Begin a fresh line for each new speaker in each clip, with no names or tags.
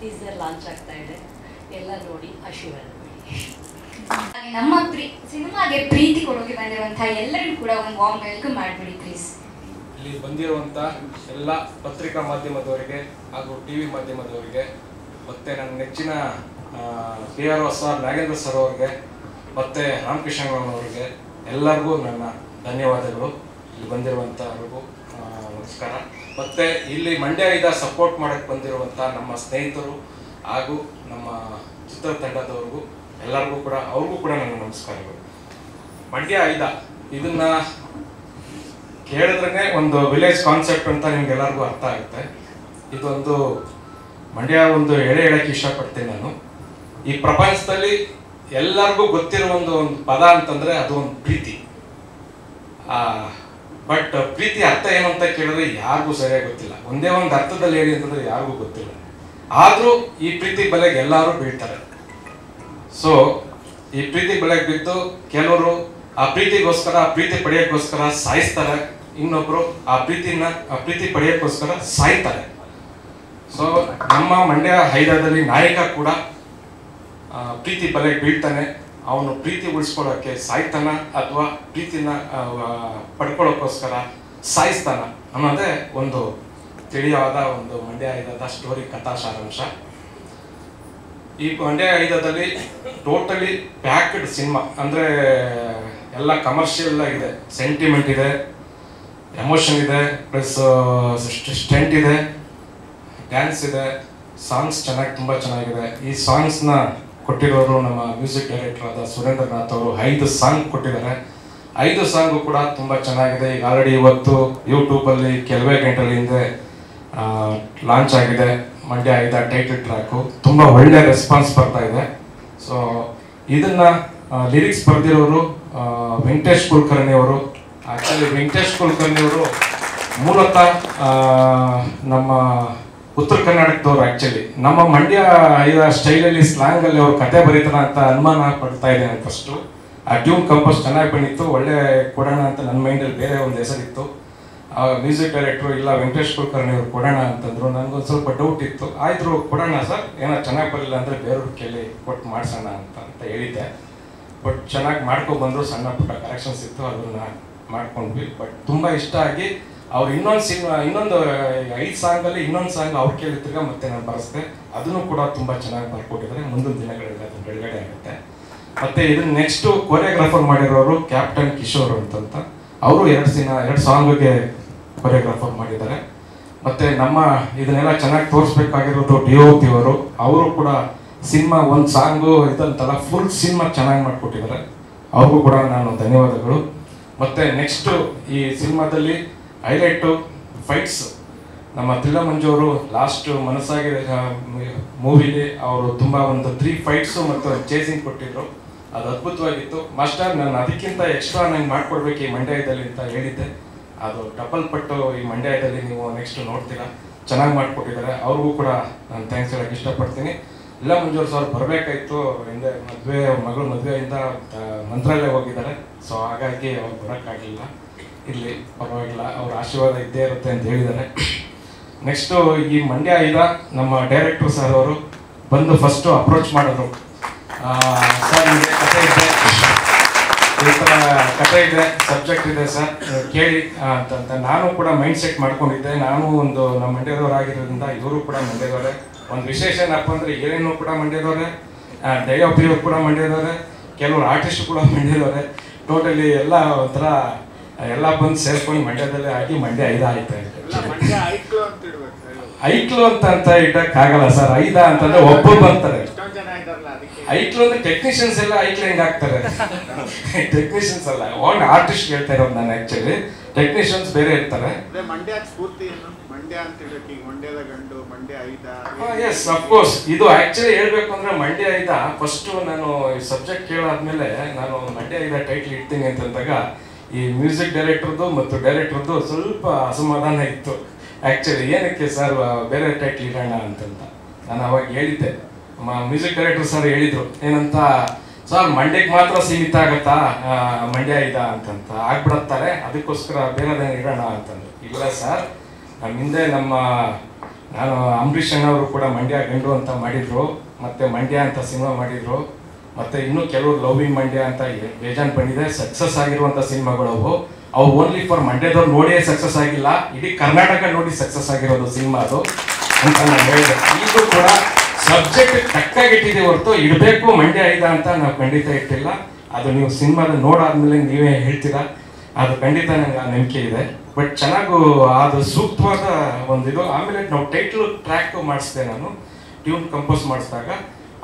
Teaser launch ಆಗ್ತಾ ಇದೆ. ಎಲ್ಲ ನೋಡಿ ಆಶೀರ್ವಾದ
ನಮ್ಮ ಪ್ರೀ ಸಿನಿಮಾಗೆ ಪ್ರೀತಿ ಕೊಡೋಕೆ ಬಂದಿರುವಂತಹ ಎಲ್ಲರಿಗೂ ಕೂಡ ಒಂದು ವಾಮ್ ವೆಲ್ಕಮ್ ಮಾಡಿಬಿಡಿ ಪ್ಲೀಸ್
ಇಲ್ಲಿ ಬಂದಿರುವಂಥ ಎಲ್ಲ ಪತ್ರಿಕಾ ಮಾಧ್ಯಮದವರಿಗೆ ಹಾಗೂ ಟಿ ವಿ ಮಾಧ್ಯಮದವರಿಗೆ ಮತ್ತು ನನ್ನ ನೆಚ್ಚಿನ K R O sir Nagendra sir ಅವ್ರಿಗೆ ಮತ್ತು ರಾಮಕೃಷ್ಣ ಅವರಿಗೆ ಎಲ್ಲರಿಗೂ ನನ್ನ ಧನ್ಯವಾದಗಳು. ಇಲ್ಲಿ ಆ, ನಮಸ್ಕಾರ. ಮತ್ತು ಇಲ್ಲಿ ಮಂಡ್ಯ ಇದ ಸಪೋರ್ಟ್ ಮಾಡೋಕ್ಕೆ ಬಂದಿರುವಂಥ ನಮ್ಮ ಸ್ನೇಹಿತರು ಹಾಗೂ ನಮ್ಮ ಚಿತ್ರತಂಡದವ್ರಿಗೂ ಎಲ್ಲರಿಗೂ ಕೂಡ, ಅವ್ರಿಗೂ ಕೂಡ ನನ್ನ ನಮಸ್ಕಾರಗಳು. ಮಂಡ್ಯ ಐದ ಇದನ್ನ ಕೇಳಿದ್ರೆ ಒಂದು ವಿಲೇಜ್ ಕಾನ್ಸೆಪ್ಟ್ ಅಂತ ನಿಮ್ಗೆಲ್ಲರಿಗೂ ಅರ್ಥ ಆಗುತ್ತೆ. ಇದೊಂದು, ಮಂಡ್ಯ ಒಂದು ಎಳೆ ಹೇಳಕ್ಕೆ ಇಷ್ಟಪಡ್ತೀನಿ ನಾನು. ಈ ಪ್ರಪಂಚದಲ್ಲಿ ಎಲ್ಲರಿಗೂ ಗೊತ್ತಿರೋ ಒಂದು ಒಂದು ಪದ ಅಂತಂದ್ರೆ ಅದು ಒಂದು ಪ್ರೀತಿ. ಬಟ್ ಪ್ರೀತಿ ಅರ್ಥ ಏನು ಅಂತ ಕೇಳಿದ್ರೆ ಯಾರಿಗೂ ಸರಿಯಾಗಿ ಗೊತ್ತಿಲ್ಲ. ಒಂದೇ ಒಂದು ಅರ್ಥದಲ್ಲಿ ಹೇಳಿ ಅಂತಂದ್ರೆ ಯಾರಿಗೂ ಗೊತ್ತಿಲ್ಲ. ಆದರೂ ಈ ಪ್ರೀತಿ ಬಲೆಗೆ ಎಲ್ಲರೂ ಬೀಳ್ತಾರೆ. ಸೊ ಈ ಪ್ರೀತಿ ಬಲೆಗೆ ಬಿದ್ದು ಕೆಲವರು ಆ ಪ್ರೀತಿಗೋಸ್ಕರ, ಆ ಪ್ರೀತಿ ಪಡೆಯೋಕ್ಕೋಸ್ಕರ ಸಾಯಿಸ್ತಾರೆ. ಇನ್ನೊಬ್ರು ಆ ಪ್ರೀತಿನ, ಆ ಪ್ರೀತಿ ಪಡೆಯೋಕ್ಕೋಸ್ಕರ ಸಾಯ್ತಾರೆ. ಸೊ ನಮ್ಮ ಮಂಡ್ಯ ಹೈದರಾದಲ್ಲಿ ನಾಯಕ ಕೂಡ ಪ್ರೀತಿ ಬಲೆಗೆ ಬೀಳ್ತಾನೆ. ಅವನು ಪ್ರೀತಿ ಉಳಿಸ್ಕೊಳ್ಳೋಕ್ಕೆ ಸಾಯ್ತಾನ ಅಥವಾ ಪ್ರೀತಿನ ಪಡ್ಕೊಳ್ಳೋಕ್ಕೋಸ್ಕರ ಸಾಯಿಸ್ತಾನ ಅನ್ನೋದೇ ಒಂದು ತಿಳಿಯಾದ ಒಂದು ಮಂಡ್ಯ ಆಯುಧದ ಸ್ಟೋರಿ ಕಥಾ ಸಾರಾಂಶ. ಈ ಮಂಡ್ಯ ಆಯುಧದಲ್ಲಿ ಟೋಟಲಿ ಪ್ಯಾಕ್ಡ್ ಸಿನಿಮಾ ಅಂದರೆ ಎಲ್ಲ ಕಮರ್ಷಿಯಲ್ ಆಗಿದೆ ಸೆಂಟಿಮೆಂಟ್ ಇದೆ ಎಮೋಷನ್ ಇದೆ ಪ್ಲಸ್ ಸ್ಟೆಂಟ್ ಇದೆ ಡ್ಯಾನ್ಸ್ ಇದೆ ಸಾಂಗ್ಸ್ ಚೆನ್ನಾಗಿ, ತುಂಬ ಚೆನ್ನಾಗಿದೆ. ಈ ಸಾಂಗ್ಸ್ನ ಕೊಟ್ಟಿರೋರು ನಮ್ಮ ಮ್ಯೂಸಿಕ್ ಡೈರೆಕ್ಟರ್ ಆದ ಸುರೇಂದ್ರನಾಥ್ ಅವರು ಐದು ಸಾಂಗ್ ಕೊಟ್ಟಿದ್ದಾರೆ. ಐದು ಸಾಂಗು ಕೂಡ ತುಂಬ ಚೆನ್ನಾಗಿದೆ. ಈಗ ಆಲ್ರೆಡಿ ಇವತ್ತು ಯೂಟ್ಯೂಬಲ್ಲಿ ಕೆಲವೇ ಗಂಟೆಗಳ ಹಿಂದೆ ಲಾಂಚ್ ಆಗಿದೆ. ಮಂಡ್ಯ ಐದ ಟೈಟಲ್ ಟ್ರ್ಯಾಕು ತುಂಬ ಒಳ್ಳೆ ರೆಸ್ಪಾನ್ಸ್ ಬರ್ತಾ ಇದೆ. ಸೊ ಇದನ್ನ ಲಿರಿಕ್ಸ್ ಬರೆದಿರೋರು ವೆಂಕಟೇಶ್ ಕುಲಕರ್ಣಿ ಅವರು. ಆಕ್ಚುಲಿ ವೆಂಕಟೇಶ್ ಕುಲಕರ್ಣಿ ಅವರು ಮೂಲತಃ ನಮ್ಮ ಉತ್ತರ ಕರ್ನಾಟಕದವ್ರು ಆಕ್ಚುಲಿ ನಮ್ಮ ಮಂಡ್ಯ ಐದ ಸ್ಟೈಲಲ್ಲಿ ಸ್ಲ್ಯಾಂಗಲ್ಲಿ ಅವ್ರು ಕತೆ ಬರೀತಾರ ಅಂತ ಅನುಮಾನ ಪಡ್ತಾ ಇದ್ದೇನೆ ಫಸ್ಟು ಆ ಟ್ಯೂನ್ ಕಂಪೋಸ್ ಚೆನ್ನಾಗಿ ಬಂದಿತ್ತು, ಒಳ್ಳೆ ಕೊಡೋಣ ಅಂತ ನನ್ನ ಮೈಂಡಲ್ಲಿ ಬೇರೆ ಒಂದು ಹೆಸರಿತ್ತು. ಮ್ಯೂಸಿಕ್ ಡೈರೆಕ್ಟ್ರು ಇಲ್ಲ ವೆಂಕಟೇಶ್ ಕುಲಕರ್ಣಿ ಅವರು ಕೊಡೋಣ ಅಂತಂದ್ರು ನನಗೊಂದು ಸ್ವಲ್ಪ ಡೌಟ್ ಇತ್ತು. ಆಯ್ತು ಕೊಡೋಣ ಸರ್, ಏನೋ ಚೆನ್ನಾಗಿ ಬರಲಿಲ್ಲ ಅಂದರೆ ಬೇರೆಯವ್ರ ಕೇಳಿ ಕೊಟ್ಟು ಮಾಡಿಸೋಣ ಅಂತ ಅಂತ ಹೇಳಿದ್ದೆ. ಬಟ್ ಚೆನ್ನಾಗಿ ಮಾಡ್ಕೊಂಡು ಬಂದರು, ಸಣ್ಣ ಪುಟ್ಟ ಕರೆಕ್ಷನ್ಸ್ ಇತ್ತು, ಅದನ್ನ ಮಾಡ್ಕೊಂಡ್ವಿ. ಬಟ್ ತುಂಬ ಇಷ್ಟ ಆಗಿ ಅವ್ರು ಇನ್ನೊಂದು ಸಿನಿಮಾ, ಇನ್ನೊಂದು ಐದು ಸಾಂಗಲ್ಲಿ ಇನ್ನೊಂದು ಸಾಂಗ್ ಅವ್ರು ಕೇಳಿದ್ರೆ ಮತ್ತೆ ನಾನು ಬರೆಸ್ದೆ. ಅದನ್ನು ಕೂಡ ತುಂಬ ಚೆನ್ನಾಗಿ ಬರ್ಕೊಟ್ಟಿದ್ದಾರೆ. ಮುಂದಿನ ದಿನಗಳಲ್ಲಿ ಅದು ಬಿಡುಗಡೆ ಆಗುತ್ತೆ. ಮತ್ತೆ ಇದನ್ನ ನೆಕ್ಸ್ಟ್ ಕೊರಿಯೋಗ್ರಾಫರ್ ಮಾಡಿರೋರು ಕ್ಯಾಪ್ಟನ್ ಕಿಶೋರ್ ಅಂತಂತ. ಅವರು ಎರಡು ಸಿನ ಎರಡು ಸಾಂಗ್ಗೆ ಕೊರಿಯೋಗ್ರಾಫರ್ ಮಾಡಿದ್ದಾರೆ. ಮತ್ತೆ ನಮ್ಮ ಇದನ್ನೆಲ್ಲ ಚೆನ್ನಾಗಿ ತೋರಿಸ್ಬೇಕಾಗಿರೋದು ಡಿ ಒ ಪಿ ಅವರು. ಅವರು ಕೂಡ ಸಿನಿಮಾ ಒಂದು ಸಾಂಗು ಇದಂತಲ್ಲ, ಫುಲ್ ಸಿನಿಮಾ ಚೆನ್ನಾಗಿ ಮಾಡಿಕೊಟ್ಟಿದ್ದಾರೆ. ಅವ್ರಿಗೂ ಕೂಡ ನಾನು ಧನ್ಯವಾದಗಳು. ಮತ್ತೆ ನೆಕ್ಸ್ಟು ಈ ಸಿನಿಮಾದಲ್ಲಿ ಹೈಲೈಟು ಫೈಟ್ಸ್ ನಮ್ಮ ತಿಲ್ಲ ಮಂಜು ಅವರು ಲಾಸ್ಟ್ ಮನಸ್ಸಾಗಿ ಮೂವಿಲಿ ಅವರು ತುಂಬ ಒಂದು ತ್ರೀ ಫೈಟ್ಸು ಮತ್ತು ಚೇಸಿಂಗ್ ಕೊಟ್ಟಿದ್ರು. ಅದು ಅದ್ಭುತವಾಗಿತ್ತು. ಮಾಸ್ಟರ್ ನಾನು ಅದಕ್ಕಿಂತ ಎಕ್ಸ್ಟ್ರಾ ನಂಗೆ ಮಾಡ್ಕೊಡ್ಬೇಕು ಈ ಮಂಡ್ಯದಲ್ಲಿ ಅಂತ ಹೇಳಿದ್ದೆ. ಅದು ಡಬಲ್ ಪಟ್ಟು ಈ ಮಂಡ್ಯದಲ್ಲಿ ನೀವು ನೆಕ್ಸ್ಟ್ ನೋಡ್ತೀರಾ. ಚೆನ್ನಾಗಿ ಮಾಡಿಕೊಟ್ಟಿದ್ದಾರೆ. ಅವ್ರಿಗೂ ಕೂಡ ನಾನು ಥ್ಯಾಂಕ್ಸ್ ಹೇಳಕ್ಕೆ ಇಷ್ಟಪಡ್ತೀನಿ. ಇಲ್ಲ ಮಂಜೂರು ಸರ್, ಬರಬೇಕಾಯ್ತು. ಹಿಂದೆ ಮದುವೆ, ಮಗಳು ಮದುವೆಯಿಂದ ಮಂತ್ರಾಲಯ ಹೋಗಿದ್ದಾರೆ. ಸೊ ಹಾಗಾಗಿ ಅವ್ರು ಬರೋಕ್ಕಾಗಲಿಲ್ಲ. ಇರಲಿ ಪರವಾಗಿಲ್ಲ, ಅವ್ರ ಆಶೀರ್ವಾದ ಇದ್ದೇ ಇರುತ್ತೆ ಅಂತ ಹೇಳಿದ್ದಾರೆ. ನೆಕ್ಸ್ಟು ಈ ಮಂಡ್ಯ ಇಲ್ಲ ನಮ್ಮ ಡೈರೆಕ್ಟರ್ ಸರ್ ಅವರು ಬಂದು ಫಸ್ಟು ಅಪ್ರೋಚ್ ಮಾಡಿದ್ರು. ಸರ್ ನಿಮಗೆ ಕತೆ ಇದೆ. ಈ ಥರ ಕತೆ ಇದೆ ಸಬ್ಜೆಕ್ಟ್ ಇದೆ ಸರ್ ಕೇಳಿ ಅಂತ ನಾನು ಕೂಡ ಮೈಂಡ್ ಸೆಟ್ ಮಾಡ್ಕೊಂಡಿದ್ದೆ. ನಾನು ಒಂದು ನಮ್ಮ ಮಂಡ್ಯದವರಾಗಿರೋದ್ರಿಂದ ಇವರು ಕೂಡ ಮಂಡ್ಯದವರೇ. ಒಂದು ವಿಶೇಷ ಏನಪ್ಪ ಅಂದರೆ, ಏನೇನು ಕೂಡ ಮಂಡ್ಯದವರೇ. ದಯಾಪ್ರಿಯವರು ಕೂಡ ಮಂಡ್ಯದವರೇ. ಕೆಲವರು ಆರ್ಟಿಸ್ಟ್ ಕೂಡ ಮಂಡ್ಯದವರೇ. ಟೋಟಲಿ ಎಲ್ಲ ಒಂಥರ ಎಲ್ಲ ಬಂದು ಸೇರ್ಕೊಂಡು ಮಂಡ್ಯದಲ್ಲೇ ಹಾಕಿ ಮಂಡ್ಯ ಐದ ಆಯ್ತಾ. ಐಕ್ಲು ಅಂತ ಅಂತ ಇಟ್ಟಕ್ಕಾಗಲ್ಲ ಸರ್ ಐದ ಅಂತಂದ್ರೆ ಒಬ್ಬ ಬರ್ತಾರೆ ಐಕ್ಲು ಅಂದ್ರೆ ಟೆಕ್ನಿಷಿಯನ್ಸ್ ಎಲ್ಲ ಐಕ್ಲು ಹೆಂಗ್ ಹಾಕ್ತಾರೆ ಟೆಕ್ನಿಷಿಯನ್ಸ್ ಅಲ್ಲ ಓನ್ ಆರ್ಟಿಸ್ಟ್ ಹೇಳ್ತಾ ಇರೋದು ನಾನು ಆಕ್ಚುಲಿ ಟೆಕ್ನಿಷಿಯನ್ಸ್ ಬೇರೆ ಇರ್ತಾರೆ.
ಅದೇ ಮಂಡ್ಯ ಸ್ಫೂರ್ತಿ ಮಂಡ್ಯ ಅಂತ ಇಡಕ್ಕೆ ಈಗ ಮಂಡ್ಯದ ಗಂಡು ಮಂಡ್ಯ ಐದ
ಎಸ್ ಅಫ್ಕೋರ್ಸ್ ಇದು ಆಕ್ಚುಲಿ ಹೇಳ್ಬೇಕು ಅಂದ್ರೆ ಮಂಡ್ಯ ಐದ. ಫಸ್ಟ್ ನಾನು ಸಬ್ಜೆಕ್ಟ್ ಕೇಳಾದ್ಮೇಲೆ ನಾನು ಮಂಡ್ಯ ಐದ ಟೈಟ್ಲ್ ಇಡ್ತೀನಿ ಅಂತಂದಾಗ ಈ ಮ್ಯೂಸಿಕ್ ಡೈರೆಕ್ಟರ್ದು ಮತ್ತು ಡೈರೆಕ್ಟರ್ದು ಸ್ವಲ್ಪ ಅಸಮಾಧಾನ ಇತ್ತು. ಆ್ಯಕ್ಚುಲಿ ಏನಕ್ಕೆ ಸರ್ ಬೇರೆ ಟೈಟ್ಲ್ ಇಡೋಣ ಅಂತಂತ? ನಾನು ಅವಾಗ ಹೇಳಿದ್ದೆ. ಮ್ಯೂಸಿಕ್ ಡೈರೆಕ್ಟರ್ ಸರ್ ಹೇಳಿದರು, ಏನಂತ ಸರ್ ಮಂಡ್ಯಕ್ಕೆ ಮಾತ್ರ ಸೀಮಿತ ಆಗತ್ತಾ? ಮಂಡ್ಯ ಇದ? ಅಂತಂತ. ಆಗ್ಬಿಡತ್ತಾರೆ. ಅದಕ್ಕೋಸ್ಕರ ಬೇರೆದೇನು ಇಡೋಣ ಅಂತಂದು ಇಲ್ಲ ಸರ್ ನಮ್ಮ ಹಿಂದೆ ನಮ್ಮ, ನಾನು ಅಂಬರೀಷ್ ಅಣ್ಣವರು ಕೂಡ ಮಂಡ್ಯ ಗಂಡು ಅಂತ ಮಾಡಿದರು. ಮತ್ತು ಮಂಡ್ಯ ಅಂತ ಸಿನಿಮಾ ಮಾಡಿದ್ರು. ಮತ್ತೆ ಇನ್ನೂ ಕೆಲವು ಲವಿಂಗ್ ಮಂಡ್ಯ ಅಂತ ಇದೆ. ಬೇಜಾನ್ ಬಂದಿದೆ ಸಕ್ಸಸ್ ಆಗಿರುವಂತ ಸಿನಿಮಾಗಳು ಅವು. ಅವು ಓನ್ಲಿ ಫಾರ್ ಮಂಡ್ಯದವ್ರು ನೋಡಿಯೇ ಸಕ್ಸಸ್ ಆಗಿಲ್ಲ. ಇಡೀ ಕರ್ನಾಟಕ ನೋಡಿ ಸಕ್ಸಸ್ ಆಗಿರೋದು ಸಿನಿಮಾ ಅದು ಅಂತ ನಾನು ಹೇಳಿದೆ. ಇದು ಕೂಡ ಸಬ್ಜೆಕ್ಟ್ ತಕ್ಕಾಗಿಟ್ಟಿದೆ ಹೊರತು ಇಡಬೇಕು ಮಂಡ್ಯ ಐದ ಅಂತ ನಾವು ಖಂಡಿತ ಇಟ್ಟಿಲ್ಲ. ಅದು ನೀವು ಸಿನಿಮಾದ ನೋಡಾದ್ಮೇಲೆ ನೀವೇ ಹೇಳ್ತೀರಾ? ಅದು ಖಂಡಿತ ನನಗೆ ಆ ನಂಬಿಕೆ ಇದೆ. ಬಟ್ ಚೆನ್ನಾಗೂ ಅದು ಸೂಕ್ತವಾದ ಒಂದು ಇದು ಆಮೇಲೆ ನಾವು ಟೈಟ್ಲ್ ಟ್ರ್ಯಾಕ್ ಮಾಡಿಸಿದೆ ನಾನು. ಟ್ಯೂನ್ ಕಂಪೋಸ್ ಮಾಡಿಸಿದಾಗ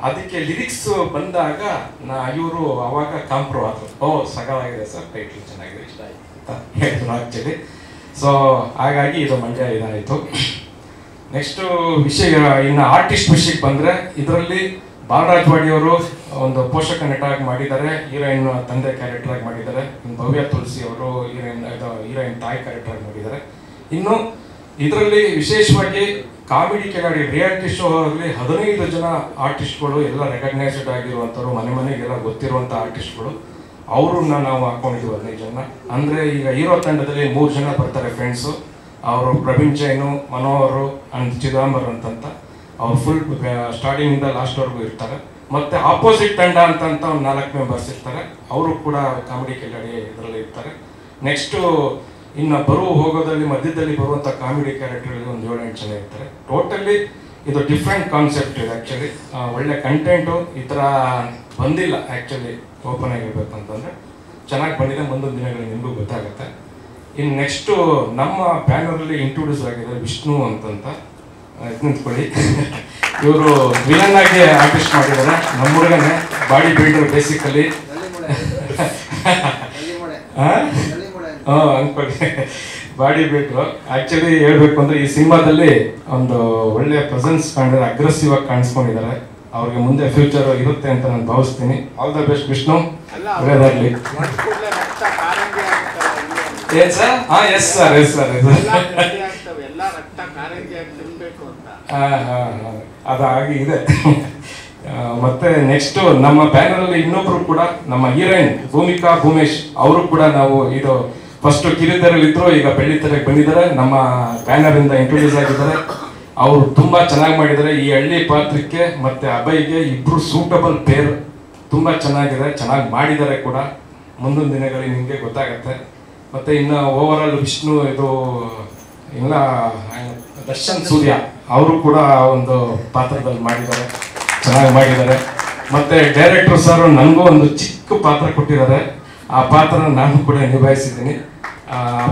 ಅದಕ್ಕೆ ಲಿರಿಕ್ಸ್ ಬಂದಾಗ ನಾ ಇವರು ಅವಾಗ ಕಾಂಪ್ರೋ ಆದರು. ಓ ಸಗವಾಗಿದೆ ಸರ್ ಟೈಟ್ಲ್ ಚೆನ್ನಾಗಿದೆ, ಇಷ್ಟ ಆಯ್ತು ಅಂತ ಹೇಳಿದ್ರು ಆಕ್ಚುಲಿ ಸೊ ಹಾಗಾಗಿ ಇದು ಮಂಡ್ಯ ಇದಾಯಿತು. ನೆಕ್ಸ್ಟ್ ವಿಷಯ, ಇನ್ನು ಆರ್ಟಿಸ್ಟ್ ವಿಷಯಕ್ಕೆ ಬಂದರೆ, ಇದರಲ್ಲಿ ಬಾಲರಾಜ್ ವಾಡಿಯವರು ಒಂದು ಪೋಷಕ ನಟಾಗಿ ಮಾಡಿದ್ದಾರೆ, ಹೀರೋಯಿನ್ ತಂದೆ ಕ್ಯಾರೆಕ್ಟರ್ ಆಗಿ ಮಾಡಿದ್ದಾರೆ, ಇನ್ನು ಭವ್ಯ ತುಳಸಿ ಅವರು ಹೀರೋಯಿನ್, ಇದು ಹೀರೋಯಿನ್ ತಾಯಿ ಕ್ಯಾರೆಕ್ಟರ್ ಆಗಿ ಮಾಡಿದ್ದಾರೆ. ಇನ್ನು ಇದರಲ್ಲಿ ವಿಶೇಷವಾಗಿ ಕಾಮಿಡಿ ಕೆಳಗಡೆ ರಿಯಾಲಿಟಿ ಶೋ ಅಲ್ಲಿ ಹದಿನೈದು ಜನ ಆರ್ಟಿಸ್ಟ್ಗಳು ಎಲ್ಲ ರೆಕಗ್ನೈಸ್ಡ್ ಆಗಿರುವಂಥವ್ರು, ಮನೆ ಮನೆಗೆಲ್ಲ ಗೊತ್ತಿರುವಂಥ ಆರ್ಟಿಸ್ಟ್ಗಳು ಅವ್ರನ್ನ ನಾವು ಹಾಕೊಂಡಿದ್ವಿ ಹದಿನೈದು ಜನ. ಅಂದರೆ ಈಗ ಹೀರೋ ತಂಡದಲ್ಲಿ ಮೂರು ಜನ ಬರ್ತಾರೆ ಫ್ರೆಂಡ್ಸು ಅವರು ಪ್ರವೀಣ್ ಜೈನು, ಮನೋಹರು ಅಂಡ್ ಚಿದಂಬರ್ ಅಂತಂತ. ಅವ್ರು ಫುಲ್ ಸ್ಟಾರ್ಟಿಂಗಿಂದ ಲಾಸ್ಟ್ವರೆಗೂ ಲಾಸ್ಟ್ ವರೆಗೂ ಇರ್ತಾರೆ. ಮತ್ತು ಆಪೋಸಿಟ್ ತಂಡ ಅಂತಂತ ಒಂದು ನಾಲ್ಕು ಮೆಂಬರ್ಸ್ ಇರ್ತಾರೆ. ಅವರು ಕೂಡ ಕಾಮಿಡಿ ಕೆಳಗಡೆ ಇದರಲ್ಲಿ ಇರ್ತಾರೆ. ನೆಕ್ಸ್ಟ್ ಇನ್ನು ಬರುವ ಹೋಗೋದಲ್ಲಿ ಮಧ್ಯದಲ್ಲಿ ಬರುವಂಥ ಕಾಮಿಡಿ ಕ್ಯಾರೆಕ್ಟರ್ಗಳಲ್ಲಿ ಒಂದು ಏಳು ಎಂಟು ಜನ ಇರ್ತಾರೆ. ಟೋಟಲಿ ಇದು ಡಿಫ್ರೆಂಟ್ ಕಾನ್ಸೆಪ್ಟ್ ಇದೆ ಆ್ಯಕ್ಚುಲಿ ಒಳ್ಳೆ ಕಂಟೆಂಟು ಈ ಥರ ಬಂದಿಲ್ಲ ಆ್ಯಕ್ಚುಲಿ ಓಪನ್ ಆಗಿರ್ಬೇಕು ಅಂತಂದರೆ ಚೆನ್ನಾಗಿ ಬಂದಿದೆ ಮುಂದೊಂದು ದಿನಗಳಲ್ಲಿ ನಿಮಗೂ ಗೊತ್ತಾಗುತ್ತೆ. ಇನ್ನು ನೆಕ್ಸ್ಟು ನಮ್ಮ ಬ್ಯಾನರಲ್ಲಿ ಇಂಟ್ರೊಡ್ಯೂಸ್ ಆಗಿದೆ ವಿಷ್ಣು ಅಂತಂತ. ನಿಂತ್ಕೊಳ್ಳಿ. ಇವರು ವಿಲನ್ ಆಗಿ ಆರ್ಟಿಸ್ಟ್ ಮಾಡಿದ್ದಾರೆ. ನಮ್ಮ ಹುಡುಗನೇ ಬಾಡಿ ಬಿಲ್ಡರ್ ಬೇಸಿಕಲಿ ಅನ್ಕೊಳ್ಳಿ. ಬಾಡಿ ಬೇಕು. ಆಕ್ಚುಲಿ ಹೇಳ್ಬೇಕು ಅಂದ್ರೆ ಈ ಸಿನಿಮಾದಲ್ಲಿ ಒಂದು ಒಳ್ಳೆ ಪ್ರೆಸೆನ್ಸ್ ಕಾಣಿದ್ರೆ ಅಗ್ರೆಸಿವ್ ಆಗಿ ಕಾಣಿಸ್ಕೊಂಡಿದ್ದಾರೆ. ಅವ್ರಿಗೆ ಮುಂದೆ ಫ್ಯೂಚರ್ ಇರುತ್ತೆ ಅಂತ ನಾನು ಭಾವಿಸ್ತೀನಿ. All the best Vishnu. ಒಳ್ಳೇದಾಗ್ಲಿ.
ಇಲ್ಲಿ.
ಸರ್ ಹಾಂ ಎಸ್ ಸರ್ ಎಸ್ ಸರ್
ತಿನ್ಬೇಕು ಅಂತ.
ಅದಾಗಿ ಇದೆ. ಮತ್ತೆ ನೆಕ್ಸ್ಟ್ ನಮ್ಮ ಬ್ಯಾನರ್ ಅಲ್ಲಿ ಇನ್ನೊಬ್ರು ಕೂಡ ನಮ್ಮ ಹೀರೋಯಿನ್ ಭೂಮಿಕಾ ಭೂಮೇಶ್. ಅವರು ಕೂಡ ನಾವು ಇದು ಫಸ್ಟ್ ಕಿರಿತೆರಲ್ಲಿ ಇದ್ರು ಈಗ ಬೆಳ್ಳಿತೆರೆಗೆ ಬಂದಿದ್ದಾರೆ. ನಮ್ಮ ಬ್ಯಾನರ್ ಇಂದ ಇಂಟ್ರೊಡ್ಯೂಸ್ ಆಗಿದ್ದಾರೆ. ಅವರು ತುಂಬಾ ಚೆನ್ನಾಗಿ ಮಾಡಿದ್ದಾರೆ. ಈ ಹಳ್ಳಿ ಪಾತ್ರಕ್ಕೆ ಮತ್ತೆ ಅಭಯ್ಗೆ ಇಬ್ರು ಸೂಟಬಲ್ ಪೇರ್ ತುಂಬಾ ಚೆನ್ನಾಗಿದೆ. ಚೆನ್ನಾಗಿ ಮಾಡಿದ್ದಾರೆ ಕೂಡ. ಮುಂದಿನ ದಿನಗಳಲ್ಲಿ ನಿಮಗೆ ಗೊತ್ತಾಗತ್ತೆ. ಮತ್ತೆ ಇನ್ನು ಓವರ್ ಆಲ್ ವಿಷ್ಣು ಇದು, ಇಲ್ಲ, ದರ್ಶನ್ ಸೂರ್ಯ ಅವರು ಕೂಡ ಒಂದು ಪಾತ್ರದಲ್ಲಿ ಮಾಡಿದ್ದಾರೆ. ಚೆನ್ನಾಗಿ ಮಾಡಿದ್ದಾರೆ. ಮತ್ತೆ ಡೈರೆಕ್ಟರ್ ಸರ್ ನನಗೂ ಒಂದು ಚಿಕ್ಕ ಪಾತ್ರ ಕೊಟ್ಟಿದ್ದಾರೆ. ಆ ಪಾತ್ರ ನಾನು ಕೂಡ ನಿಭಾಯಿಸಿದ್ದೀನಿ.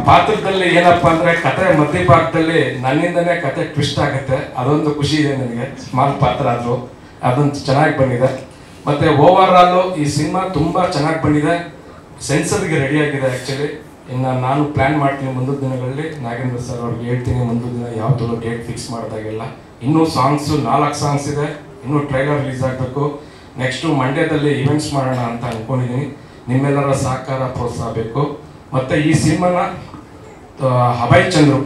ಪಾತ್ರದಲ್ಲಿ ಏನಪ್ಪ ಅಂದ್ರೆ ಕತೆ ಮಧ್ಯಭಾಗದಲ್ಲಿ ನನ್ನಿಂದನೇ ಕತೆ ಟ್ವಿಸ್ಟ್ ಆಗುತ್ತೆ. ಅದೊಂದು ಖುಷಿ ಇದೆ ನನಗೆ. ಸ್ಮಾಲ್ ಪಾತ್ರ ಆದರೂ. ಅದೊಂದು ಚೆನ್ನಾಗಿ ಬಂದಿದೆ. ಮತ್ತೆ ಓವರ್ ಆಲ್ ಈ ಸಿನಿಮಾ ತುಂಬಾ ಚೆನ್ನಾಗಿ ಬಂದಿದೆ. ಸೆನ್ಸರ್ಗೆ ರೆಡಿ ಆಗಿದೆ ಆಕ್ಚುಲಿ ಇನ್ನು ನಾನು ಪ್ಲಾನ್ ಮಾಡ್ತೀನಿ ಮುಂದಿನ ದಿನಗಳಲ್ಲಿ. ನಾಗೇಂದ್ರ ಸರ್ ಅವ್ರಿಗೆ ಹೇಳ್ತೀನಿ ಮುಂದಿನ ದಿನ ಯಾವ್ದು ಡೇಟ್ ಫಿಕ್ಸ್ ಮಾಡಿದಾಗೆಲ್ಲ. ಇನ್ನೂ ಸಾಂಗ್ಸ್ ನಾಲ್ಕು ಸಾಂಗ್ಸ್ ಇದೆ. ಇನ್ನೂ ಟ್ರೈಲರ್ ರಿಲೀಸ್ ಆಗಬೇಕು. ನೆಕ್ಸ್ಟು ಮಂಡ್ಯದಲ್ಲಿ ಈವೆಂಟ್ಸ್ ಮಾಡೋಣ ಅಂತ ಅಂದ್ಕೊಂಡಿದ್ದೀನಿ ನಿಮ್ಮೆಲ್ಲರ ಸಹಕಾರ ಪ್ರೋತ್ಸಾಹ ಬೇಕು. ಮತ್ತೆ ಈ ಸಿನಿಮಾನ ಅಭಯ್ ಚಂದ್ರು,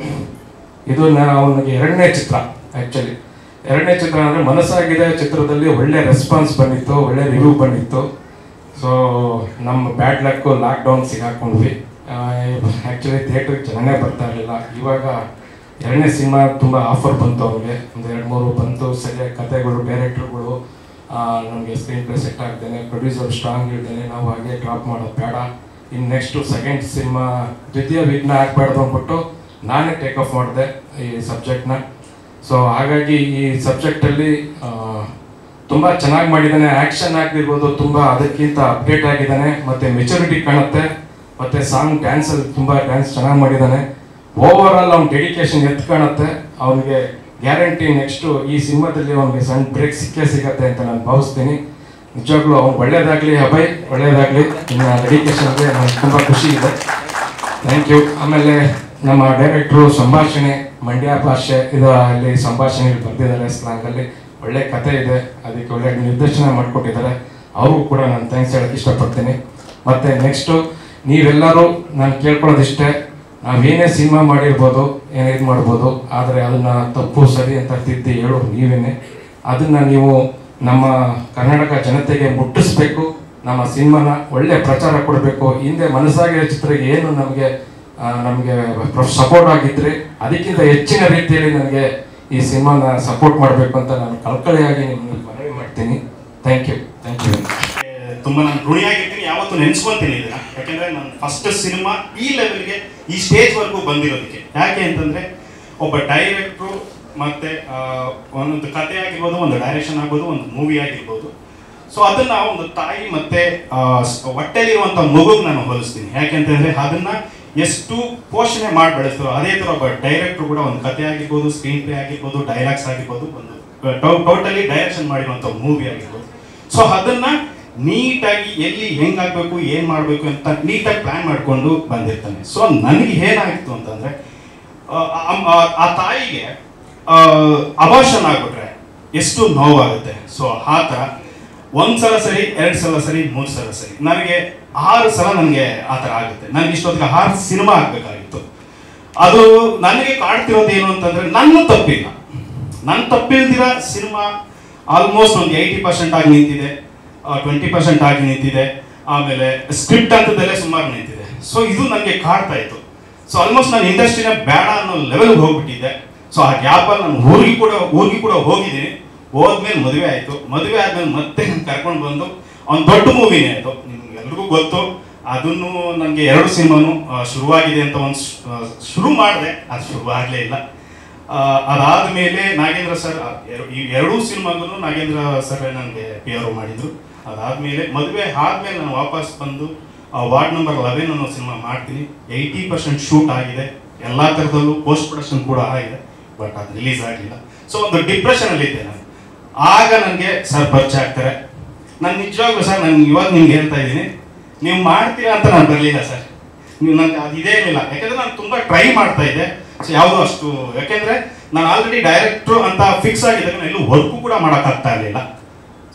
ಇದು ಅವನಿಗೆ ಎರಡನೇ ಚಿತ್ರ ಆ್ಯಕ್ಚುಲಿ ಎರಡನೇ ಚಿತ್ರ ಅಂದರೆ ಮನಸ್ಸಾಗಿದೆ ಚಿತ್ರದಲ್ಲಿ ಒಳ್ಳೆ ರೆಸ್ಪಾನ್ಸ್ ಬಂದಿತ್ತು, ಒಳ್ಳೆ ರಿವ್ಯೂ ಬಂದಿತ್ತು. ಸೊ ನಮ್ಮ ಬ್ಯಾಡ್ ಲಕ್ಕು ಲಾಕ್ಡೌನ್ ಸಿಗಾಕೊಂಡ್ವಿ. ಆ್ಯಕ್ಚುಲಿ ಥಿಯೇಟ್ರಿಗೆ ಜನನೇ ಬರ್ತಾ ಇರಲಿಲ್ಲ. ಇವಾಗ ಎರಡನೇ ಸಿನಿಮಾ ತುಂಬ ಆಫರ್ ಬಂತು ಅವ್ರಿಗೆ ಒಂದು ಎರಡು ಮೂರು ಬಂತು, ಸರಿಯಾಗಿ ಕತೆಗಳು ಡೈರೆಕ್ಟರ್ಗಳು ನಮಗೆ ಸ್ಕ್ರೀನ್ ಪ್ಲೇ ಸೆಟ್ ಆಗ್ತೇನೆ ಪ್ರೊಡ್ಯೂಸರ್ ಸ್ಟ್ರಾಂಗ್ ಇರ್ತೇನೆ ನಾವು ಹಾಗೆ ಡ್ರಾಪ್ ಮಾಡೋದು ಬೇಡ. ಇನ್ನು ನೆಕ್ಸ್ಟು ಸೆಕೆಂಡ್ ಸಿನಿಮಾ ದ್ವಿತೀಯ ವಿಘ್ನ ಆಗಬಾರ್ದು ಅಂದ್ಬಿಟ್ಟು ನಾನೇ ಟೇಕ್ ಆಫ್ ಮಾಡಿದೆ ಈ ಸಬ್ಜೆಕ್ಟ್ನ ಸೊ ಹಾಗಾಗಿ ಈ ಸಬ್ಜೆಕ್ಟಲ್ಲಿ ತುಂಬ ಚೆನ್ನಾಗಿ ಮಾಡಿದ್ದಾನೆ. ಆ್ಯಕ್ಷನ್ ಆಗಿರ್ಬೋದು ತುಂಬ ಅದಕ್ಕಿಂತ ಅಪ್ಡೇಟ್ ಆಗಿದ್ದಾನೆ. ಮತ್ತು ಮೆಚುರಿಟಿ ಕಾಣುತ್ತೆ. ಮತ್ತು ಸಾಂಗ್ ಡ್ಯಾನ್ಸಲ್ಲಿ ತುಂಬ ಡ್ಯಾನ್ಸ್ ಚೆನ್ನಾಗಿ ಮಾಡಿದ್ದಾನೆ. ಓವರ್ ಆಲ್ ಅವ್ನ ಡೆಡಿಕೇಶನ್ ಎತ್ತು ಕಾಣುತ್ತೆ. ಅವನಿಗೆ ಗ್ಯಾರಂಟಿ ನೆಕ್ಸ್ಟು ಈ ಸಿನಿಮಾದಲ್ಲಿ ಅವನಿಗೆ ಸಣ್ಣ ಬ್ರೇಕ್ ಸಿಕ್ಕೇ ಸಿಗತ್ತೆ ಅಂತ ನಾನು ಭಾವಿಸ್ತೀನಿ. ನಿಜವಾಗ್ಲೂ ಅವ್ನು ಒಳ್ಳೇದಾಗಲಿ, ಅಭಯ್ ಒಳ್ಳೇದಾಗಲಿ. ಡೆಡಿಕೇಶನ್ ಅಂದರೆ ನನಗೆ ತುಂಬ ಖುಷಿ ಇದೆ. ಥ್ಯಾಂಕ್ ಯು ಆಮೇಲೆ ನಮ್ಮ ಡೈರೆಕ್ಟ್ರು ಸಂಭಾಷಣೆ, ಮಂಡ್ಯ ಭಾಷೆ, ಇದು ಅಲ್ಲಿ ಸಂಭಾಷಣೆ ಬರೆದಿದ್ದಾರೆ ಸ್ಲಾಂಗಲ್ಲಿ ಒಳ್ಳೆ ಕತೆ ಇದೆ. ಅದಕ್ಕೆ ಒಳ್ಳೆ ನಿರ್ದೇಶನ ಮಾಡಿಕೊಟ್ಟಿದ್ದಾರೆ. ಅವ್ರಿಗೂ ಕೂಡ ನಾನು ಥ್ಯಾಂಕ್ಸ್ ಹೇಳೋಕ್ಕೆ ಇಷ್ಟಪಡ್ತೀನಿ. ಮತ್ತು ನೆಕ್ಸ್ಟು ನೀವೆಲ್ಲರೂ ನಾನು ಕೇಳ್ಕೊಳ್ಳೋದಿಷ್ಟೇ, ನಾವೇನೇ ಸಿನಿಮಾ ಮಾಡಿರ್ಬೋದು, ಏನೇ ಇದು ಮಾಡ್ಬೋದು ಆದರೆ ಅದನ್ನು ತಪ್ಪು, ಸರಿ ಅಂತ ತಿದ್ದಿ ಹೇಳೋ ನೀವೇನೆ. ಅದನ್ನು ನೀವು ನಮ್ಮ ಕರ್ನಾಟಕ ಜನತೆಗೆ ಮುಟ್ಟಿಸ್ಬೇಕು, ನಮ್ಮ ಸಿನಿಮಾನ ಒಳ್ಳೆ ಪ್ರಚಾರ ಕೊಡಬೇಕು, ಹಿಂದೆ ಮನಸ್ಸಾಗಿರೋ ಚಿತ್ರಕ್ಕೆ ಏನು ನಮಗೆ ನಮಗೆ ಸಪೋರ್ಟ್ ಆಗಿದ್ರೆ ಅದಕ್ಕಿಂತ ಹೆಚ್ಚಿನ ರೀತಿಯಲ್ಲಿ ನನಗೆ ಈ ಸಿನಿಮಾನ ಸಪೋರ್ಟ್ ಮಾಡಬೇಕು ಅಂತ ನಾನು ಕಳಕಳಿಯಾಗಿ ನಿಮ್ಮನ್ನು ಮನವಿ ಮಾಡ್ತೀನಿ. ಥ್ಯಾಂಕ್ ಯು ಥ್ಯಾಂಕ್ ಯು
ತುಂಬ ನಾನು ಋಣಿಯಾಗಿರ್ತೀನಿ, ಯಾವತ್ತೂ ನೆನೆಸ್ಕೊಂತೀನಿ ಇದನ್ನ. ಯಾಕೆಂದ್ರೆ ನನ್ನ ಫಸ್ಟ್ ಸಿನಿಮಾ ಈ ಲೆವೆಲ್ಗೆ ಈ ಸ್ಟೇಜ್ವರೆಗೂ ಬಂದಿರೋದಕ್ಕೆ. ಯಾಕೆ ಅಂತಂದ್ರೆ, ಒಬ್ಬ ಡೈರೆಕ್ಟ್ರು ಮತ್ತೆ ಒಂದೊಂದು ಕತೆ ಆಗಿರ್ಬೋದು ಒಂದು ಡೈರೆಕ್ಷನ್ ಆಗ್ಬೋದು, ಒಂದು ಮೂವಿ ಆಗಿರ್ಬೋದು. ಸೊ ಅದನ್ನ ಒಂದು ತಾಯಿ ಮತ್ತೆ ಹೊಟ್ಟೆಲಿರುವಂತ ಮಗುಗ್ ನಾನು ಹೋಲಿಸ್ತೀನಿ. ಯಾಕೆಂತಂದ್ರೆ ಅದನ್ನ ಎಷ್ಟು ಪೋಷಣೆ ಮಾಡಿ ಬೆಳೆಸ್ತಾರೋ, ಅದೇ ತರ ಒಬ್ಬ ಡೈರೆಕ್ಟರ್ ಕೂಡ ಒಂದು ಕತೆ ಆಗಿರ್ಬೋದು ಸ್ಕ್ರೀನ್ ಪ್ಲೇ ಆಗಿರ್ಬೋದು ಡೈಲಾಗ್ಸ್ ಆಗಿರ್ಬೋದು, ಒಂದು ಟೋಟಲಿ ಡೈರೆಕ್ಷನ್ ಮಾಡಿರುವಂತ ಮೂವಿ ಆಗಿರ್ಬೋದು. ಸೊ ಅದನ್ನ ನೀಟಾಗಿ ಎಲ್ಲಿ ಹೆಂಗಾಗ್ಬೇಕು ಏನ್ ಮಾಡ್ಬೇಕು ಅಂತ ನೀಟಾಗಿ ಪ್ಲಾನ್ ಮಾಡ್ಕೊಂಡು ಬಂದಿರ್ತಾನೆ. ಸೊ ನನಗೆ ಏನಾಗಿತ್ತು ಅಂತಂದ್ರೆ ಆ ತಾಯಿಗೆ ಅಬಾಷನ್ ಆಗ್ಬಿಟ್ರೆ ಎಷ್ಟು ನೋವಾಗುತ್ತೆ? ಸೊ ಆ ಥರ ಒಂದ್ ಸಲ ಸರಿ, ಎರಡು ಸಲ ಸರಿ, ಮೂರು ಸಲ ಸರಿ. ನನಗೆ ಆರು ಸಲ ನನಗೆ ಆ ಥರ ಆಗುತ್ತೆ. ನನಗೆ ಇಷ್ಟೊತ್ತಿಗೆ ಆರು ಸಿನಿಮಾ ಆಗಬೇಕಾಗಿತ್ತು. ಅದು ನನಗೆ ಕಾಡ್ತಿರೋದು ಏನು ಅಂತಂದ್ರೆ ನನ್ನ ತಪ್ಪಿಲ್ಲ. ನನ್ನ ತಪ್ಪಿಲ್ದಿರ ಸಿನಿಮಾ ಆಲ್ಮೋಸ್ಟ್ ಒಂದು ಏಯ್ಟಿ ಪರ್ಸೆಂಟ್ ಆಗಿ ನಿಂತಿದೆ. ಟ್ವೆಂಟಿ ಪರ್ಸೆಂಟ್ ಆಗಿ ನಿಂತಿದೆ. ಆಮೇಲೆ ಸ್ಕ್ರಿಪ್ಟ್ ಅಂತದಲ್ಲೇ ಸುಮಾರು ನಿಂತಿದೆ. ಸೊ ಇದು ನನಗೆ ಕಾಡ್ತಾ ಇತ್ತು. ಸೊ ಆಲ್ಮೋಸ್ಟ್ ನಾನು ಇಂಡಸ್ಟ್ರಿನ ಬೇಡ ಅನ್ನೋ ಲೆವೆಲ್ಗೆ ಹೋಗ್ಬಿಟ್ಟಿದ್ದೆ. ಸೊ ಆ ಗ್ಯಾಪಲ್ಲಿ ನಾನು ಹೋಗಿ ಕೂಡ ಹೋಗಿ ಕೂಡ ಹೋಗಿದ್ದೀನಿ. ಹೋದ್ಮೇಲೆ ಮದುವೆ ಆಯಿತು. ಮದುವೆ ಆದ್ಮೇಲೆ ಮತ್ತೆ ಕರ್ಕೊಂಡು ಬಂದು ಒಂದು ದೊಡ್ಡ ಮೂವಿನೇ ಆಯಿತು ನಿಮ್ಗೆ ಎಲ್ರಿಗೂ ಗೊತ್ತು. ಅದನ್ನು ನನಗೆ ಎರಡು ಸಿನಿಮಾನು ಶುರುವಾಗಿದೆ ಅಂತ ಒಂದು ಶುರು ಮಾಡಿದೆ. ಅದು ಶುರು ಆಗಲೇ ಇಲ್ಲ. ಆ, ಅದಾದ್ಮೇಲೆ ನಾಗೇಂದ್ರ ಸರ್ ಈ ಎರಡೂ ಸಿನಿಮಾಗೂ ನಾಗೇಂದ್ರ ಸರ್ ನನಗೆ ಪಿ ಆರ್ ಮಾಡಿದ್ರು. ಅದಾದ್ಮೇಲೆ ಮದುವೆ ಆದ್ಮೇಲೆ ನಾನು ವಾಪಸ್ ಬಂದು ವಾರ್ಡ್ ನಂಬರ್ ಲೆವೆನ್ ಅನ್ನೋ ಸಿನಿಮಾ ಮಾಡ್ತೀನಿ. ಏಯ್ಟಿ ಪರ್ಸೆಂಟ್ ಶೂಟ್ ಆಗಿದೆ. ಎಲ್ಲ ಥರದಲ್ಲೂ ಪೋಸ್ಟ್ ಪ್ರೊಡಕ್ಷನ್ ಕೂಡ ಆಗಿದೆ. ಬಟ್ ಅದು ರಿಲೀಸ್ ಆಗಲಿಲ್ಲ. ಸೊ ಒಂದು ಡಿಪ್ರೆಷನ್ ಅಲ್ಲಿ ಇದ್ದೆ ನಾನು. ಆಗ ನನಗೆ ಸರ್ ಪರಿಚಯ ಆಗ್ತಾರೆ. ನಾನು ನಿಜವಾಗ್ಲೂ ಸರ್, ನಾನು ಇವಾಗ ನಿಮ್ಗೆ ಹೇಳ್ತಾ ಇದ್ದೀನಿ. ನೀವು ಮಾಡ್ತೀರಾ ಅಂತ ನಾನು ಬರಲಿಲ್ಲ ಸರ್. ನೀವು ನನಗೆ ಅದು ಇದೇ ಇರಲಿಲ್ಲ. ಯಾಕಂದ್ರೆ ನಾನು ತುಂಬ ಟ್ರೈ ಮಾಡ್ತಾ ಇದ್ದೆ. ಸೊ ಯಾವುದು ಅಷ್ಟು, ಯಾಕೆಂದರೆ ನಾನು ಆಲ್ರೆಡಿ ಡೈರೆಕ್ಟ್ರು ಅಂತ ಫಿಕ್ಸ್ ಆಗಿದ್ದಾಗ ನಾನು ಎಲ್ಲೂ ವರ್ಕು ಕೂಡ ಮಾಡೋಕ್ಕಾಗ್ತಾ ಇರಲಿಲ್ಲ.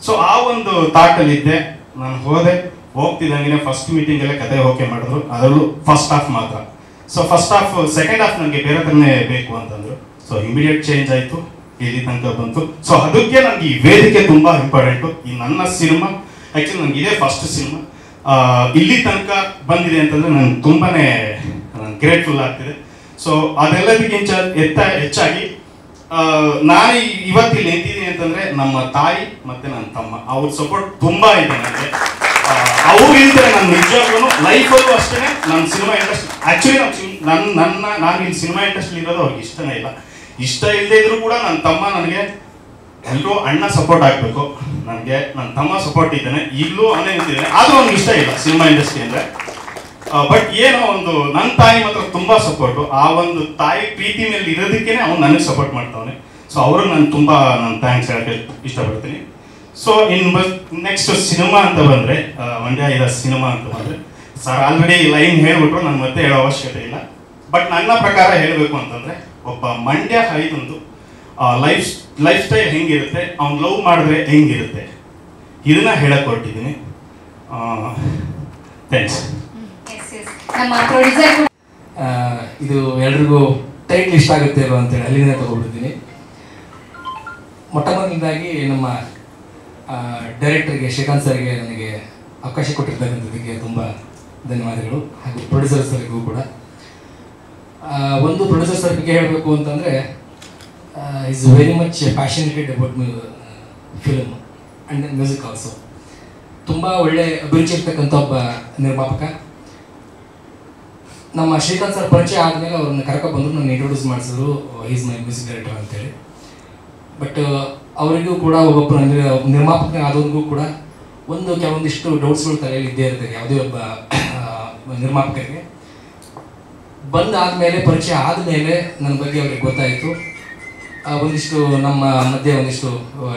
ಸೊ ಆ ಒಂದು ಥಾಟಲ್ಲಿ ಇದ್ದೆ. ನಾನು ಹೋದೆ. ಹೋಗ್ತಿದ್ದಂಗೆ ಫಸ್ಟ್ ಮೀಟಿಂಗಲ್ಲೇ ಕತೆ ಓಕೆ ಮಾಡಿದ್ರು. ಅದರಲ್ಲೂ ಫಸ್ಟ್ ಹಾಫ್ ಮಾತ್ರ. So first half second half ನನಗೆ ಬೇರೆ ಥರನೇ ಬೇಕು ಅಂತಂದ್ರು. ಸೊ ಇಮಿಡಿಯೇಟ್ ಚೇಂಜ್ ಆಯಿತು. ಇಲ್ಲಿ ತನಕ ಬಂತು. ಸೊ ಅದಕ್ಕೆ ನನಗೆ ಈ ವೇದಿಕೆ ತುಂಬಾ ಇಂಪಾರ್ಟೆಂಟು ಈ ನನ್ನ ಸಿನಿಮಾ ಆ್ಯಕ್ಚುಲಿ ನನಗೆ ಇದೇ ಫಸ್ಟ್ ಸಿನಿಮಾ. ಇಲ್ಲಿ ತನಕ ಬಂದಿದೆ ಅಂತಂದ್ರೆ ನನಗೆ ನಾನು ಗ್ರೇಟ್ಫುಲ್ ಆಗ್ತಿದೆ. ಸೊ ಅದೆಲ್ಲದಕ್ಕಿಂತ ಎತ್ತ, ಹೆಚ್ಚಾಗಿ ನಾನು ಇವತ್ತು ಇಲ್ಲಿ ನಿಂತಿದ್ದೀನಿ ಅಂತಂದ್ರೆ ನಮ್ಮ ತಾಯಿ ಮತ್ತೆ ನನ್ನ ತಮ್ಮ. ಅವ್ರ ಸಪೋರ್ಟ್ ತುಂಬಾ ಇದೆ ನನಗೆ. ಅವ್ರು ನನ್ನ ನಾನು ನಿಜವಾಗ್ಲೂ ಲೈಫಲ್ಲೂ ಅಷ್ಟೇ ನನ್ನ ಸಿನಿಮಾ ಇಂಡಸ್ಟ್ರಿ ಆಕ್ಚುಲಿ ನನ್ನ ನನ್ನ ನಾನು ಇಲ್ಲಿ ಸಿನಿಮಾ ಇಂಟ್ರೆಸ್ಟ್ ಇರೋದು ಅವ್ರಿಗೆ ಇಷ್ಟನೇ ಇಲ್ಲ. ಇಷ್ಟ ಇಲ್ಲದೆ ಇದ್ರು ಕೂಡ ನನ್ನ ತಮ್ಮ ನನಗೆ ಎಲ್ಲರೂ ಅಣ್ಣ ಸಪೋರ್ಟ್ ಆಗಬೇಕು. ನನಗೆ ನನ್ನ ತಮ್ಮ ಸಪೋರ್ಟ್ ಇದ್ದಾನೆ. ಈಗಲೂ ಅವನೇ ನಿಂತಿದ್ದಾನೆ ಆದರೂ ಅವ್ನಿಗೆ ಇಷ್ಟ ಇಲ್ಲ ಸಿನಿಮಾ ಇಂಡಸ್ಟ್ರಿ ಅಂದ್ರೆ. ಬಟ್ ಏನೋ ಒಂದು ನನ್ನ ತಾಯಿ ಮಾತ್ರ ತುಂಬ ಸಪೋರ್ಟು ಆ ಒಂದು ತಾಯಿ ಪ್ರೀತಿ ಮೇಲೆ ಇರೋದಕ್ಕೆ ಅವನು ನನಗೆ ಸಪೋರ್ಟ್ ಮಾಡ್ತಾವನೆ. ಸೊ ಅವರು ನಾನು ತುಂಬ ನಾನು ಥ್ಯಾಂಕ್ಸ್ ಹೇಳಕ್ಕೆ ಇಷ್ಟಪಡ್ತೀನಿ. ಸೊ ಇನ್ ನೆಕ್ಸ್ಟ್ ಸಿನಿಮಾ ಅಂತ ಬಂದರೆ ಮಂಡ್ಯ ಇದ ಸಿನಿಮಾ ಅಂತ ಬಂದರೆ ಸರ್ ಆಲ್ರೆಡಿ ಲೈನ್ ಹೇಳ್ಬಿಟ್ರು, ನಾನು ಮತ್ತೆ ಹೇಳೋ ಅವಶ್ಯಕತೆ ಇಲ್ಲ. ಬಟ್ ನನ್ನ ಪ್ರಕಾರ ಹೇಳಬೇಕು ಅಂತಂದ್ರೆ ಒಬ್ಬ ಮಂಡ್ಯ ಹೈದೊಂದು ಲೈಫ್ ಲೈಫ್ ಸ್ಟೈಲ್ ಹೆಂಗಿರುತ್ತೆ ಅವ್ನು ಲವ್ ಮಾಡಿದ್ರೆ ಹೆಂಗಿರುತ್ತೆ? ಇದನ್ನ ಹೇಳಕ್ ಹೊರಟಿದ್ದೀನಿ ಥ್ಯಾಂಕ್ಸ್
ಎಸ್ ಎಸ್ ನಮ್ಮ ಪ್ರೊಡ್ಯೂಸರ್
ಇದು ಎಲ್ರಿಗೂ ಟೈಟ್ಲ್ ಇಷ್ಟ ಆಗುತ್ತೆ ಅಲ್ವಾ ಅಂತೇಳಿ ಅಲ್ಲಿಂದ ತಗೊಬಿಡ್ತೀನಿ ಮೊಟ್ಟ ಮೊದಲನೇದಾಗಿ ನಮ್ಮ ಡೈರೆಕ್ಟರ್ಗೆ ಶ್ರೀಕಾಂತ್ ಸರ್ಗೆ ನನಗೆ ಅವಕಾಶ ಕೊಟ್ಟಿರ್ತಕ್ಕಂಥದ್ದಕ್ಕೆ ತುಂಬ ಧನ್ಯವಾದಗಳು. ಹಾಗೂ ಪ್ರೊಡ್ಯೂಸರ್ ಸರ್ಗೂ ಕೂಡ. ಒಂದು ಪ್ರೊಡ್ಯೂಸರ್ ಸರ್ ಬಗ್ಗೆ ಹೇಳಬೇಕು ಅಂತಂದರೆ is very much passionated about film and music also ತುಂಬ ಒಳ್ಳೆ ಅಭಿರುಚಿ ಇರ್ತಕ್ಕಂಥ ಒಬ್ಬ ನಿರ್ಮಾಪಕ. ನಮ್ಮ ಶ್ರೀಕಾಂತ್ ಸರ್ ಪರಿಚಯ ಆದಮೇಲೆ ಅವ್ರನ್ನ ಕರ್ಕೊಂಡು ಬಂದರು, ನನ್ನ ಇಂಟ್ರೊಡ್ಯೂಸ್ ಮಾಡಿಸಿದ್ರು ಈಸ್ ಮೈ ಮ್ಯೂಸಿಕ್ ಡೈರೆಕ್ಟರ್ ಅಂತೇಳಿ. ಬಟ್ ಅವರಿಗೂ ಕೂಡ ಒಬ್ಬೊಬ್ಬರು ಅಂದರೆ ನಿರ್ಮಾಪಕ ಆದವ್ರಿಗೂ ಕೂಡ ಒಂದು ಕೆಲವೊಂದಿಷ್ಟು ಡೌಟ್ಸ್ಗಳು ತಲೆಯಲ್ಲಿ ಇದ್ದೇ ಇರ್ತದೆ, ಯಾವುದೇ ಒಬ್ಬ ನಿರ್ಮಾಪಕರಿಗೆ. ಬಂದಾದ್ಮೇಲೆ, ಪರಿಚಯ ಆದಮೇಲೆ ನನ್ನ ಬಗ್ಗೆ ಅವ್ರಿಗೆ ಗೊತ್ತಾಯಿತು. ಒಂದಿಷ್ಟು ನಮ್ಮ ಮಧ್ಯೆ ಒಂದಿಷ್ಟು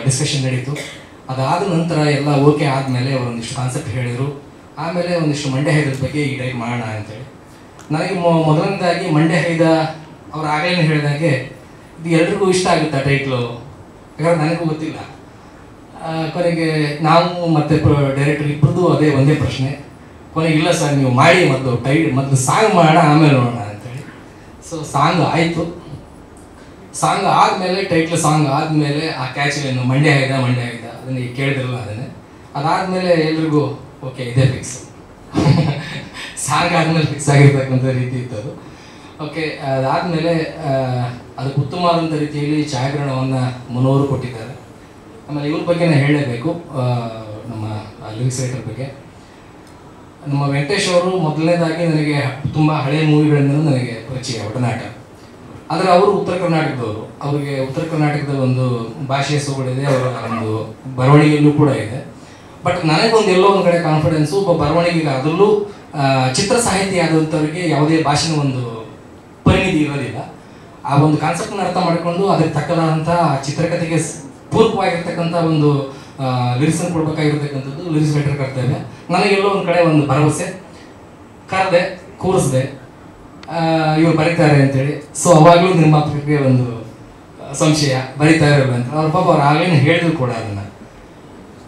ಡಿಸ್ಕಷನ್ ನಡೀತು. ಅದಾದ ನಂತರ ಎಲ್ಲ ಓಕೆ ಆದಮೇಲೆ ಅವರು ಒಂದಿಷ್ಟು ಕಾನ್ಸೆಪ್ಟ್ ಹೇಳಿದರು. ಆಮೇಲೆ ಒಂದಿಷ್ಟು ಮಂಡ್ಯ ಹೈದರ ಬಗ್ಗೆ ಈ ಮಾಡೋಣ ಅಂತೇಳಿ. ನನಗೆ ಮೊದಲನೇದಾಗಿ ಮಂಡ್ಯ ಹೈದ ಅವ್ರು ಆಗಲೇ ಹೇಳಿದಾಗೆ ಇದು ಎಲ್ರಿಗೂ ಇಷ್ಟ ಆಗುತ್ತಾ ಟೈಟ್ಲು ಯಾಕಂದ್ರೆ ನನಗೂ ಗೊತ್ತಿಲ್ಲ. ಕೊನೆಗೆ ನಾವು ಮತ್ತು ಡೈರೆಕ್ಟರ್ ಇಬ್ಬರದ್ದು ಅದೇ ಒಂದೇ ಪ್ರಶ್ನೆ. ಕೊನೆಗೆ ಇಲ್ಲ ಸರ್, ನೀವು ಮಾಡಿ ಮೊದಲು ಟೈ ಮೊದಲು ಸಾಂಗ್ ಮಾಡೋಣ ಆಮೇಲೆ ನೋಡೋಣ ಅಂತೇಳಿ. ಸೊ ಸಾಂಗ್ ಆಯಿತು. ಸಾಂಗ್ ಆದಮೇಲೆ ಟೈಟ್ಲ್ ಸಾಂಗ್ ಆದಮೇಲೆ ಆ ಕ್ಯಾಚ್ಗಳನ್ನು ಮಂಡ್ಯ ಆಗಿದೆ ಮಂಡ್ಯ ಆಗಿದೆ ಅದನ್ನ ಈಗ ಕೇಳಿದ್ರಲ್ಲ ಅದನ್ನೇ. ಅದಾದಮೇಲೆ ಎಲ್ರಿಗೂ ಓಕೆ ಇದೇ ಫಿಕ್ಸ್ ಸಾಂಗ್ ಆದಮೇಲೆ ಫಿಕ್ಸ್ ಆಗಿರ್ತಕ್ಕಂಥ ರೀತಿ ಇತ್ತು ಅದು. ಓಕೆ ಅದಾದಮೇಲೆ ಅದಕ್ಕೆ ಉತ್ತಮವಾದಂಥ ರೀತಿಯಲ್ಲಿ ಛಾಯಾಗ್ರಹಣವನ್ನು ಮನೋರು ಕೊಟ್ಟಿದ್ದಾರೆ. ಆಮೇಲೆ ಇವ್ರ ಬಗ್ಗೆನೇ ನಾನು ಹೇಳಲೇಬೇಕು ನಮ್ಮ ಲಿರಿಕ್ಸ್ ರೈಟರ್ ಬಗ್ಗೆ. ನಮ್ಮ ವೆಂಕಟೇಶ್ ಅವರು ಮೊದಲನೇದಾಗಿ ನನಗೆ ತುಂಬ ಹಳೆಯ ಮೂವಿಗಳಿಂದ ನನಗೆ ಪರಿಚಯ, ಒಡನಾಟ. ಆದರೆ ಅವರು ಉತ್ತರ ಕರ್ನಾಟಕದವರು. ಅವರಿಗೆ ಉತ್ತರ ಕರ್ನಾಟಕದ ಒಂದು ಭಾಷೆಯ ಸೊಗಡಿದೆ, ಅವರ ಒಂದು ಬರವಣಿಗೆಯಲ್ಲೂ ಕೂಡ ಇದೆ. ಬಟ್ ನನಗೊಂದು ಎಲ್ಲೋ ಒಂದು ಕಡೆ ಕಾನ್ಫಿಡೆನ್ಸು ಒಬ್ಬ ಬರವಣಿಗೆ ಅದರಲ್ಲೂ ಚಿತ್ರ ಸಾಹಿತಿ ಆದಂಥವ್ರಿಗೆ ಯಾವುದೇ ಭಾಷೆನ ಒಂದು ಪರಿಣಿತಿ ಇರೋದಿಲ್ಲ. ಆ ಒಂದು ಕಾನ್ಸೆಪ್ಟ್ನ ಅರ್ಥ ಮಾಡಿಕೊಂಡು, ಅದಕ್ಕೆ ತಕ್ಕದಾದಂಥ ಚಿತ್ರಕಥೆಗೆ ಪೂರ್ವವಾಗಿರ್ತಕ್ಕಂಥ ಒಂದು ಲಿರಿಕ್ಸನ್ನು ಕೊಡ್ಬೇಕಾಗಿರ್ತಕ್ಕಂಥದ್ದು ಲಿರಿಸ್ ರೈಟರ್ ಕರ್ತೇವೆ ನನಗೆಲ್ಲೋ ಒಂದು ಕಡೆ ಒಂದು ಭರವಸೆ. ಕರೆದೆ ಕೂರಿಸ್ದೆ. ಇವರು ಬರೀತಾರೆ ಅಂತೇಳಿ. ಸೊ ಅವಾಗಲೂ ನಿರ್ಮಾಪಕರಿಗೆ ಒಂದು ಆ, ಸಂಶಯ. ಬರೀತಾ ಅಂತ. ಅವ್ರ ಪಾಪ ಅವ್ರು ಆಗಲೇ ಹೇಳಿದ್ರು ಕೂಡ ಅದನ್ನು.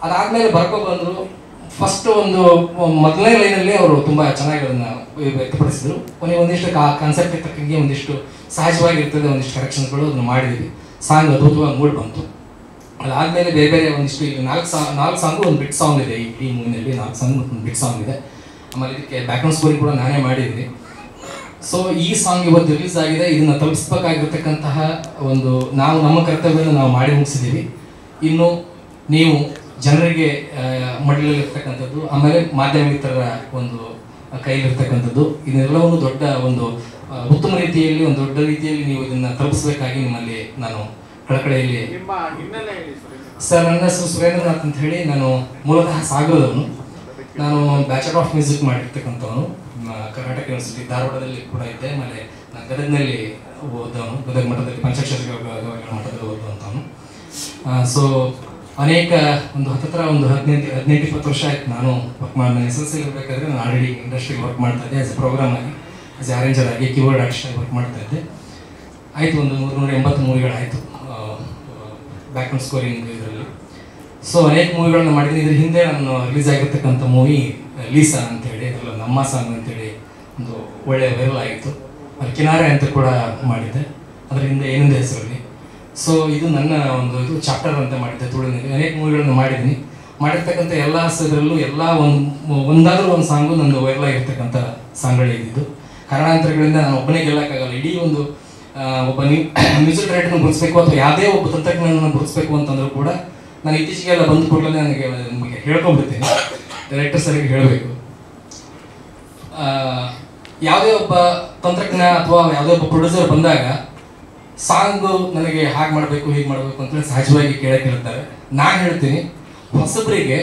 ಅದಾದಮೇಲೆ ಬರ್ಕೋ ಬಂದರು. ಫಸ್ಟ್ ಒಂದು ಮೊದಲನೇ ಲೈನಲ್ಲಿ ಅವರು ತುಂಬ ಚೆನ್ನಾಗಿ ಅದನ್ನು ವ್ಯಕ್ತಪಡಿಸಿದ್ರು. ಕೊನೆ ಒಂದಿಷ್ಟು ಕಾನ್ಸೆಪ್ಟ್ ತಕ್ಕಂಗೆ ಒಂದಿಷ್ಟು ಸಹಜವಾಗಿರ್ತದೆ ಒಂದಿಷ್ಟು ಕರೆಕ್ಷನ್ಸ್ಗಳು ಅದನ್ನು ಮಾಡಿದ್ವಿ. ಸಾಂಗ್ ಅದ್ಭುತವಾಗಿ ಮೂಡ್ ಬಂತು. ಅದಾದ್ಮೇಲೆ ಬೇರೆ ಬೇರೆ ಒಂದಿಷ್ಟು ನಾಲ್ಕು ಸಾ ನಾಲ್ಕು ಸಾಂಗು ಒಂದು ಬಿಟ್ ಸಾಂಗ್ ಇದೆ. ಈ ಮೂವಿನಲ್ಲಿ ನಾಲ್ಕು ಸಾಂಗ್ ಒಂದು ಬಿಟ್ ಸಾಂಗ್ ಇದೆ. ಆಮೇಲೆ ಇದಕ್ಕೆ ಬ್ಯಾಕ್ಗ್ರೌಂಡ್ ಸ್ಕೋರಿಂಗ್ ಕೂಡ ನಾನೇ ಮಾಡಿದ್ದೀನಿ ಸೊ ಈ ಸಾಂಗ್ ಇವತ್ತು ರಿಲೀಸ್ ಆಗಿದೆ. ಇದನ್ನು ತಲುಪಿಸ್ಬೇಕಾಗಿರ್ತಕ್ಕಂತಹ ಒಂದು ನಾವು, ನಮ್ಮ ಕರ್ತವ್ಯವನ್ನು ನಾವು ಮಾಡಿ ಮುಗಿಸಿದ್ದೀವಿ. ಇನ್ನು ನೀವು ಜನರಿಗೆ ಮಡಲಲ್ಲಿರ್ತಕ್ಕಂಥದ್ದು ಆಮೇಲೆ ಮಾಧ್ಯಮಿಕರ ಒಂದು ಕೈಲಿರ್ತಕ್ಕಂಥದ್ದು ಇದೆಲ್ಲವನ್ನು ದೊಡ್ಡ ಒಂದು ಉತ್ತಮ ರೀತಿಯಲ್ಲಿ, ಒಂದು ದೊಡ್ಡ ರೀತಿಯಲ್ಲಿ ನೀವು ಇದನ್ನು ತಲುಪಿಸಬೇಕಾಗಿ ನಿಮ್ಮಲ್ಲಿ ನಾನು ಕಳಕಳೆಯಲ್ಲಿ ಸರ್ ನನ್ನ ಹೆಸರು ಸುರೇಂದ್ರನಾಥ್ ಅಂತ ಹೇಳಿ ನಾನು ಮೂಲತಃ ಸಾಗರದವನು. ನಾನು ಬ್ಯಾಚಲರ್ ಆಫ್ ಮ್ಯೂಸಿಕ್ ಮಾಡಿರ್ತಕ್ಕಂಥವನು. ಕರ್ನಾಟಕ ಯೂನಿವರ್ಸಿಟಿ ಧಾರವಾಡದಲ್ಲಿ ಕೂಡ ಇದ್ದೆ. ಆಮೇಲೆ ನಾನು ಗದಗ್ನಲ್ಲಿ ಓದವನು ಗದಗ ಮಠದಲ್ಲಿ ಪಂಚಾಕ್ಷರ ಮಠದಲ್ಲಿ ಓದುವಂಥವನು. ಸೊ ಅನೇಕ ಒಂದು ಹತ್ತಿರ ಒಂದು ಹದಿನೆಂಟು ಹದಿನೆಂಟು ಇಪ್ಪತ್ತು ವರ್ಷ ಆಯ್ತು ನಾನು ವರ್ಕ್ ಮಾಡಿ ಎಸ್ ಎಲ್ ಸಿ ಇರಬೇಕಾದ್ರೆ ನಾನು ಆಲ್ರೆಡಿ ಇಂಡಸ್ಟ್ರಿಗೆ ವರ್ಕ್ ಮಾಡ್ತಾ ಇದ್ದೆ. ಆಸ್ ಎ ಪ್ರೋಗ್ರಾಮ್ ಆಗಿ ಆಸ್ ಎ ಅರೇಂಜರ್ ಆಗಿ ಕೀಬೋರ್ಡ್ ಆಗಿ ವರ್ಕ್ ಮಾಡ್ತಾ ಇದ್ದೆ. ಆಯಿತು ಒಂದು ನೂರು ನೂರ ಎಂಬತ್ತು ಮೂವಿಗಳಾಯಿತು ಬ್ಯಾಕ್ಗ್ರೌಂಡ್ ಸ್ಕೋರಿಂಗ್ ಇದರಲ್ಲಿ. ಸೊ ಅನೇಕ ಮೂವಿಗಳನ್ನು ಮಾಡಿದ್ದೀನಿ. ಇದ್ರ ಹಿಂದೆ ನಾನು ರಿಲೀಸ್ ಆಗಿರ್ತಕ್ಕಂಥ ಮೂವಿ ಲೀಸಾ ಅಂತೇಳಿ, ಅದರಲ್ಲಿ ನಮ್ಮ ಸಾಂಗ್ ಅಂತೇಳಿ ಒಂದು ಒಳ್ಳೆಯ ವೈರಲ್ ಆಯಿತು ಅದು ಕಿನಾರೆ ಅಂತ ಕೂಡ ಮಾಡಿದ್ದೆ. ಅದರ ಹಿಂದೆ ಏನೊಂದು ಹೆಸರಲ್ಲಿ. ಸೊ ಇದು ನನ್ನ ಒಂದು ಇದು ಚಾಪ್ಟರ್ ಅಂತ ಮಾಡಿದ್ದೆ ತುಳುನಲ್ಲಿ ಅನೇಕ ಮೂವಿಗಳನ್ನು ಮಾಡಿದ್ದೀನಿ. ಮಾಡಿರ್ತಕ್ಕಂಥ ಎಲ್ಲ ಇದರಲ್ಲೂ ಎಲ್ಲ ಒಂದು, ಒಂದಾದರೂ ಒಂದು ಸಾಂಗು ನಂದು ವೈರಲ್ ಆಗಿರ್ತಕ್ಕಂಥ ಸಾಂಗ್ಗಳಿದ್ದು ಕಾರಣಾಂತರಗಳಿಂದ ನಾನು ಒಬ್ಬನೇ ಗೆಲ್ಲಕ್ಕಾಗಲ್ಲ. ಇಡೀ ಒಂದು ಒಬ್ಬ ಮ್ಯೂಸಿಕ್ ಡೈರೆಕ್ಟರ್ನ ಗುರುತಿಸಬೇಕು ಅಥವಾ ಯಾವುದೇ ಒಬ್ಬ ತಂತ್ರಜ್ಞಾನವನ್ನು ಗುರುತಿಸಬೇಕು ಅಂತಂದ್ರೂ ಕೂಡ ನಾನು ಇತ್ತೀಚೆಗೆಲ್ಲ ಬಂದ ಕೂಡಲೇ ನನಗೆ ನಿಮಗೆ ಹೇಳ್ಕೊಂಡ್ಬಿಡ್ತೀನಿ. ಡೈರೆಕ್ಟರ್ ಸರಿಗೆ ಹೇಳಬೇಕು. ಯಾವುದೇ ಒಬ್ಬ ತಂತ್ರಜ್ಞ ಅಥವಾ ಯಾವುದೇ ಒಬ್ಬ ಪ್ರೊಡ್ಯೂಸರ್ ಬಂದಾಗ ಸಾಂಗು ನನಗೆ ಹಾಗೆ ಮಾಡಬೇಕು, ಹೀಗೆ ಮಾಡಬೇಕು ಅಂತೇಳಿ ಸಹಜವಾಗಿ ಕೇಳಕ್ಕೆ ಹೇಳ್ತಾರೆ. ನಾನು ಹೇಳ್ತೀನಿ, ಹೊಸಬರಿಗೆ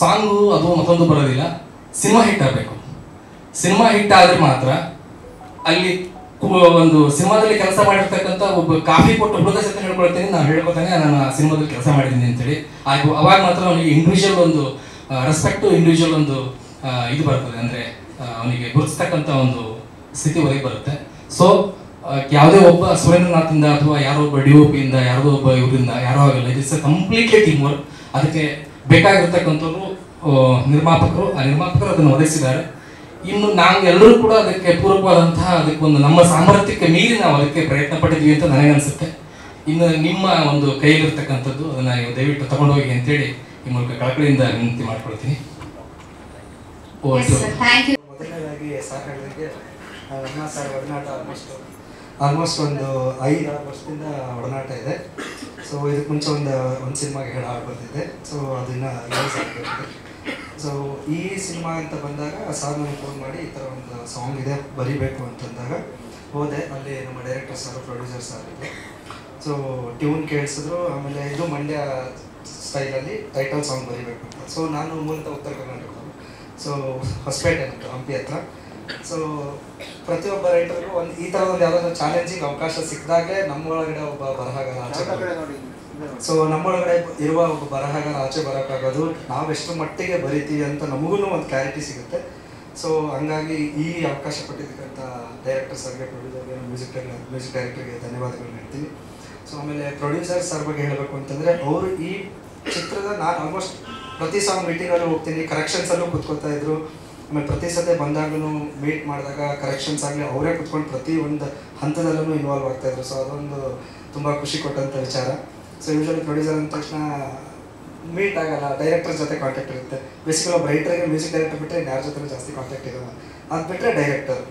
ಸಾಂಗು ಅಥವಾ ಮತ್ತೊಂದು ಬರೋದಿಲ್ಲ, ಸಿನಿಮಾ ಹಿಟ್ ಆಗಬೇಕು. ಸಿನಿಮಾ ಹಿಟ್ ಆದರೆ ಮಾತ್ರ ಅಲ್ಲಿ ಒಂದು ಸಿನಿಮಾದಲ್ಲಿ ಕೆಲಸ ಮಾಡಿರ್ತಕ್ಕಂಥ ಒಬ್ಬ ಕಾಫಿ ಕೊಟ್ಟು ಹುಡುಗ ಸತ್ಯ ಹೇಳ್ಕೊಳ್ತೀನಿ. ನಾನು ಹೇಳ್ಕೊತಾನೆ, ನಾನು ಸಿನಿಮಾದಲ್ಲಿ ಕೆಲಸ ಮಾಡಿದ್ದೀನಿ ಅಂತೇಳಿ. ಹಾಗೂ ಅವಾಗ ಮಾತ್ರ ಅವನಿಗೆ ಇಂಡಿವಿಜುವಲ್ ಒಂದು ರೆಸ್ಪೆಕ್ಟು ಇಂಡಿವಿಜುವಲ್ ಒಂದು ಇದು ಬರ್ತದೆ. ಅಂದರೆ ಅವನಿಗೆ ಗುರುತಿಸ್ತಕ್ಕಂಥ ಒಂದು ಸ್ಥಿತಿ ಒದಗಿ ಬರುತ್ತೆ. ಸೊ ಯಾವುದೇ ಒಬ್ಬ ಸುರೇಂದ್ರನಾಥಿಂದ ಅಥವಾ ಯಾರೋ ಒಬ್ಬ ಡಿ ಒ ಪಿಯಿಂದ ಯಾರೋ ಒಬ್ಬ ಇವರಿಂದ, ಯಾರೋ ಆಗಲ್ಲ ಇಟ್ಸ್ ಕಂಪ್ಲೀಟ್ಲಿ ಟೀಮ್ ವರ್ಕ್ ಅದಕ್ಕೆ ಬೇಕಾಗಿರ್ತಕ್ಕಂಥವ್ರು ನಿರ್ಮಾಪಕರು. ಆ ನಿರ್ಮಾಪಕರು ಅದನ್ನು ಒದಗಿಸಿದ್ದಾರೆ. ಇನ್ನು ನಾವೆಲ್ಲರೂ ಕೂಡ ಅದಕ್ಕೆ ಪೂರಕವಾದಂತಹ ಅದಕ್ಕೆ ಒಂದು ನಮ್ಮ ಸಾಮರ್ಥ್ಯಕ್ಕೆ ಮೀರಿ ನಾವು ಅದಕ್ಕೆ ಪ್ರಯತ್ನ ಪಟ್ಟಿದ್ವಿ ಅಂತ ನನಗನ್ಸುತ್ತೆ. ಇನ್ನು ನಿಮ್ಮ ಒಂದು ಕೈಯಲ್ಲಿರ್ತಕ್ಕಂಥದ್ದು ಅದನ್ನ ನೀವು ದಯವಿಟ್ಟು ತಗೊಂಡೋಗಿ ಅಂತೇಳಿ ಈ ಮೂಲಕ ಕಳಕಳಿಯಿಂದ ವಿನಂತಿ ಮಾಡ್ಕೊಳ್ತೀನಿ.
ಆಲ್ಮೋಸ್ಟ್ ಆಲ್ಮೋಸ್ಟ್ ಒಂದು ಐದು ಆರು ವರ್ಷದಿಂದ ಒಡನಾಟ ಇದೆ. ಸೊ ಇದಕ್ಕೆ ಮುಂಚೆ ಒಂದು ಒಂದು ಸಿನಿಮಾಗೆ ಹೇಳ ಹಾಡು ಬರ್ತಿದ್ದೆ ಸೊ ಅದನ್ನು ಯೂಸ್ ಸೊ ಈ ಸಿನಿಮಾ ಅಂತ ಬಂದಾಗ ಸರ್ ನನಗೆ ಫೋನ್ ಮಾಡಿ ಈ ಥರ ಒಂದು ಸಾಂಗ್ ಇದೆ ಬರಿಬೇಕು ಅಂತಂದಾಗ ಹೋದೆ. ಅಲ್ಲಿ ನಮ್ಮ ಡೈರೆಕ್ಟರ್ ಸರ್ ಪ್ರೊಡ್ಯೂಸರ್ ಸರ್ ಇದ್ದರು ಸೊ ಟ್ಯೂನ್ ಕೇಳಿಸಿದ್ರು. ಆಮೇಲೆ ಇದು ಮಂಡ್ಯ ಸ್ಟೈಲಲ್ಲಿ ಟೈಟಲ್ ಸಾಂಗ್ ಬರಿಬೇಕು ಅಂತ. ಸೊ ನಾನು ಮೂಲತಃ ಉತ್ತರ ಕರ್ನಾಟಕ. ಸೊ ಹೊಸಪೇಟೆ ಅಂತ ಹಂಪಿ ಹತ್ರ. ಸೊ ಪ್ರತಿಯೊಬ್ಬ ರೈಟರ್ಗೂ ಒಂದು ಈ ಥರ ಒಂದು ಯಾವುದಾದ್ರು ಚಾಲೆಂಜಿಂಗ್ ಅವಕಾಶ ಸಿಕ್ಕಿದಾಗೆ ನಮ್ಮೊಳಗಡೆ ಒಬ್ಬ ಬರಹಗಾರ ಸೊ ನಮ್ಮೊಳಗಡೆ ಇರುವ ಒಬ್ಬ ಬರಹಗಾರ ಆಚೆ ಬರೋಕ್ಕಾಗೋದು, ನಾವೆಷ್ಟು ಮಟ್ಟಿಗೆ ಬರಿತೀವಿ ಅಂತ ನಮಗೂ ಒಂದು ಕ್ಲಾರಿಟಿ ಸಿಗುತ್ತೆ. ಸೊ ಹಂಗಾಗಿ ಈ ಅವಕಾಶ ಕೊಟ್ಟಿದ್ದಕ್ಕಂಥ ಡೈರೆಕ್ಟರ್ ಸರ್ಗೆ ಪ್ರೊಡ್ಯೂಸರ್ಗೆ ಮ್ಯೂಸಿಕ್ ಮ್ಯೂಸಿಕ್ ಡೈರೆಕ್ಟರ್ಗೆ ಧನ್ಯವಾದಗಳು ಹೇಳ್ತೀನಿ. ಸೊ ಆಮೇಲೆ ಪ್ರೊಡ್ಯೂಸರ್ ಸರ್ ಬಗ್ಗೆ ಹೇಳಬೇಕು ಅಂತಂದರೆ, ಅವರು ಈ ಚಿತ್ರದ ನಾನು ಆಲ್ಮೋಸ್ಟ್ ಪ್ರತಿ ಸಾಂಗ್ ಮೀಟಿಂಗಲ್ಲೂ ಹೋಗ್ತೀನಿ ಕರೆಕ್ಷನ್ಸಲ್ಲೂ ಕೂತ್ಕೊಳ್ತಾ ಇದ್ರು. ಆಮೇಲೆ ಪ್ರತಿ ಸತಿ ಬಂದಾಗಲೂ ಮೀಟ್ ಮಾಡಿದಾಗ ಕರೆಕ್ಷನ್ಸ್ ಆಗಲಿ, ಅವರೇ ಕುತ್ಕೊಂಡು ಪ್ರತಿ ಒಂದು ಹಂತದಲ್ಲೂ ಇನ್ವಾಲ್ವ್ ಆಗ್ತಾಯಿದ್ರು ಸೊ ಅದೊಂದು ತುಂಬ ಖುಷಿ ಕೊಟ್ಟಂಥ ವಿಚಾರ. ಸೊ ಯೂಶಲಿ ಪ್ರೊಡ್ಯೂಸರ್ ಅಂದ ತಕ್ಷಣ ಮೀಟ್ ಆಗಲ್ಲ ಡೈರೆಕ್ಟರ್ ಜೊತೆ ಕಾಂಟ್ಯಾಕ್ಟ್ ಇರುತ್ತೆ. ಬೇಸಿಕಲಿ ಒಬ್ಬ ರೈಟರ್ಗೆ ಮ್ಯೂಸಿಕ್ ಡೈರೆಕ್ಟರ್ ಬಿಟ್ಟರೆ ಯಾರ ಜೊತೆ ಜಾಸ್ತಿ ಕಾಂಟ್ಯಾಕ್ಟ್ ಇರೋಲ್ಲ. ಅದು ಬಿಟ್ಟರೆ ಡೈರೆಕ್ಟರ್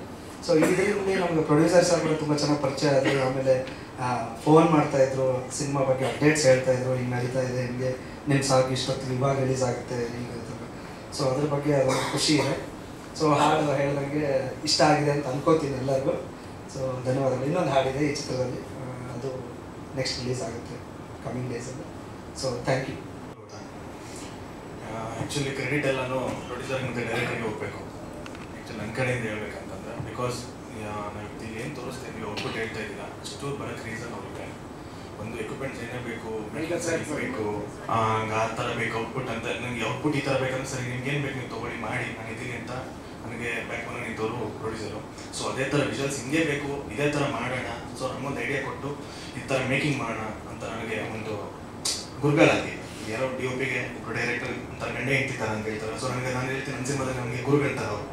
ಸೊ ಇದರಿಂದ ನಮ್ಗೆ ಪ್ರೊಡ್ಯೂಸರ್ ಸರ್ ಕೂಡ ತುಂಬ ಚೆನ್ನಾಗಿ ಪರಿಚಯ ಆದರು, ಆಮೇಲೆ ಫೋನ್ ಮಾಡ್ತಾ ಇದ್ರು, ಸಿನಿಮಾ ಬಗ್ಗೆ ಅಪ್ಡೇಟ್ಸ್ ಹೇಳ್ತಾ ಇದ್ರು, ಹಿಂಗೆ ನಡೀತಾ ಇದೆ, ಹಿಂಗೆ ನಿಮ್ಮ ಸಾಕು ಇಷ್ಟೊತ್ತು ಇವಾಗ ರಿಲೀಸ್ ಆಗುತ್ತೆ, ಹಿಂಗೆ ಸೊ ಅದ್ರ ಬಗ್ಗೆ ಅದೊಂದು ಖುಷಿ ಇದೆ. ಸೊ ಹಾಡು ಹೇಳ್ದಂಗೆ ಇಷ್ಟ ಆಗಿದೆ ಅಂತ ಅನ್ಕೋತೀನಿ ಎಲ್ಲರಿಗೂ. ಸೊ ಧನ್ಯವಾದಗಳು. ಇನ್ನೊಂದು ಹಾಡಿದೆ ಈ ಚಿತ್ರದಲ್ಲಿ. ಅದು ನೆಕ್ಸ್ಟ್ ರಿಲೀಸ್ ಆಗುತ್ತೆ. ಕಮಿಂಗ್ ಡೇಸಲ್ಲಿ so thank you
actually credit ಎಲ್ಲನೂ ಪ್ರೊಡ್ಯೂಸರ್ ಮತ್ತು ಡೈರೆಕ್ಟರ್ಗೆ ಹೋಗಬೇಕು. ಆ್ಯಕ್ಚುಲಿ ನನ್ನ ಕಡೆಯಿಂದ ಹೇಳ್ಬೇಕಂತಂದ್ರೆ ಬಿಕಾಸ್ ನಾವು ಏನು ತೋರಿಸ್ತೀನಿ ಔಟ್ಪುಟ್ ಹೇಳ್ತಾ ಇದ್ದಿಲ್ಲ ಅಷ್ಟು ಬರೋಕ್ಕೆ ರೀಸನ್ ಹೋಗುತ್ತೆ. ಒಂದು ಎಕ್ವಿಪ್ಮೆಂಟ್ಸ್ ಏನೇ ಬೇಕು ಮೆಡಿಕಲ್ ಸೈನ್ಸ್ ಬೇಕು ಹಂಗೆ ಆ ಥರ ಬೇಕು ಔಟ್ಪುಟ್ ಅಂತ. ನನಗೆ ಔಟ್ಪುಟ್ ಈ ಥರ ಬೇಕಂದ್ರೆ ಸರಿ ನಿಮ್ಗೆ ಏನು ಬೇಕು ನೀವು ತೊಗೊಳ್ಳಿ ಮಾಡಿ ನಾನು ಇದ್ದೀನಿ ಅಂತ. ನನಗೆ ಬ್ಯಾಕ್ ಬೋನ್ ನಿಂತವರು ಪ್ರೊಡ್ಯೂಸರು ಸೊ ಅದೇ ಥರ ವಿಜುವಲ್ಸ್ ಹಿಂಗೆ ಬೇಕು, ಇದೇ ಥರ ಮಾಡೋಣ. ಸೊ ನಮಗೊಂದು ಐಡಿಯಾ ಕೊಟ್ಟು ಈ ಥರ ಮೇಕಿಂಗ್ ಮಾಡೋಣ ಅಂತ ನನಗೆ ಒಂದು ಗುರುಗಳಾಗಿ. ಯಾರೋ ಡಿ ಒ ಪಿಗೆ ಡೈರೆಕ್ಟರ್ ಅಂತ ಗಂಡೆ ಇಂತಿದ್ದಾರೆ ಅಂತ ಹೇಳ್ತಾರೆ. ಸೊ ನನಗೆ ನಾನು ಹೇಳ್ತೀನಿ, ನನ್ನ ಸಿನಿಮಾದಲ್ಲಿ ನಮಗೆ ಅಂತ ಅವರು.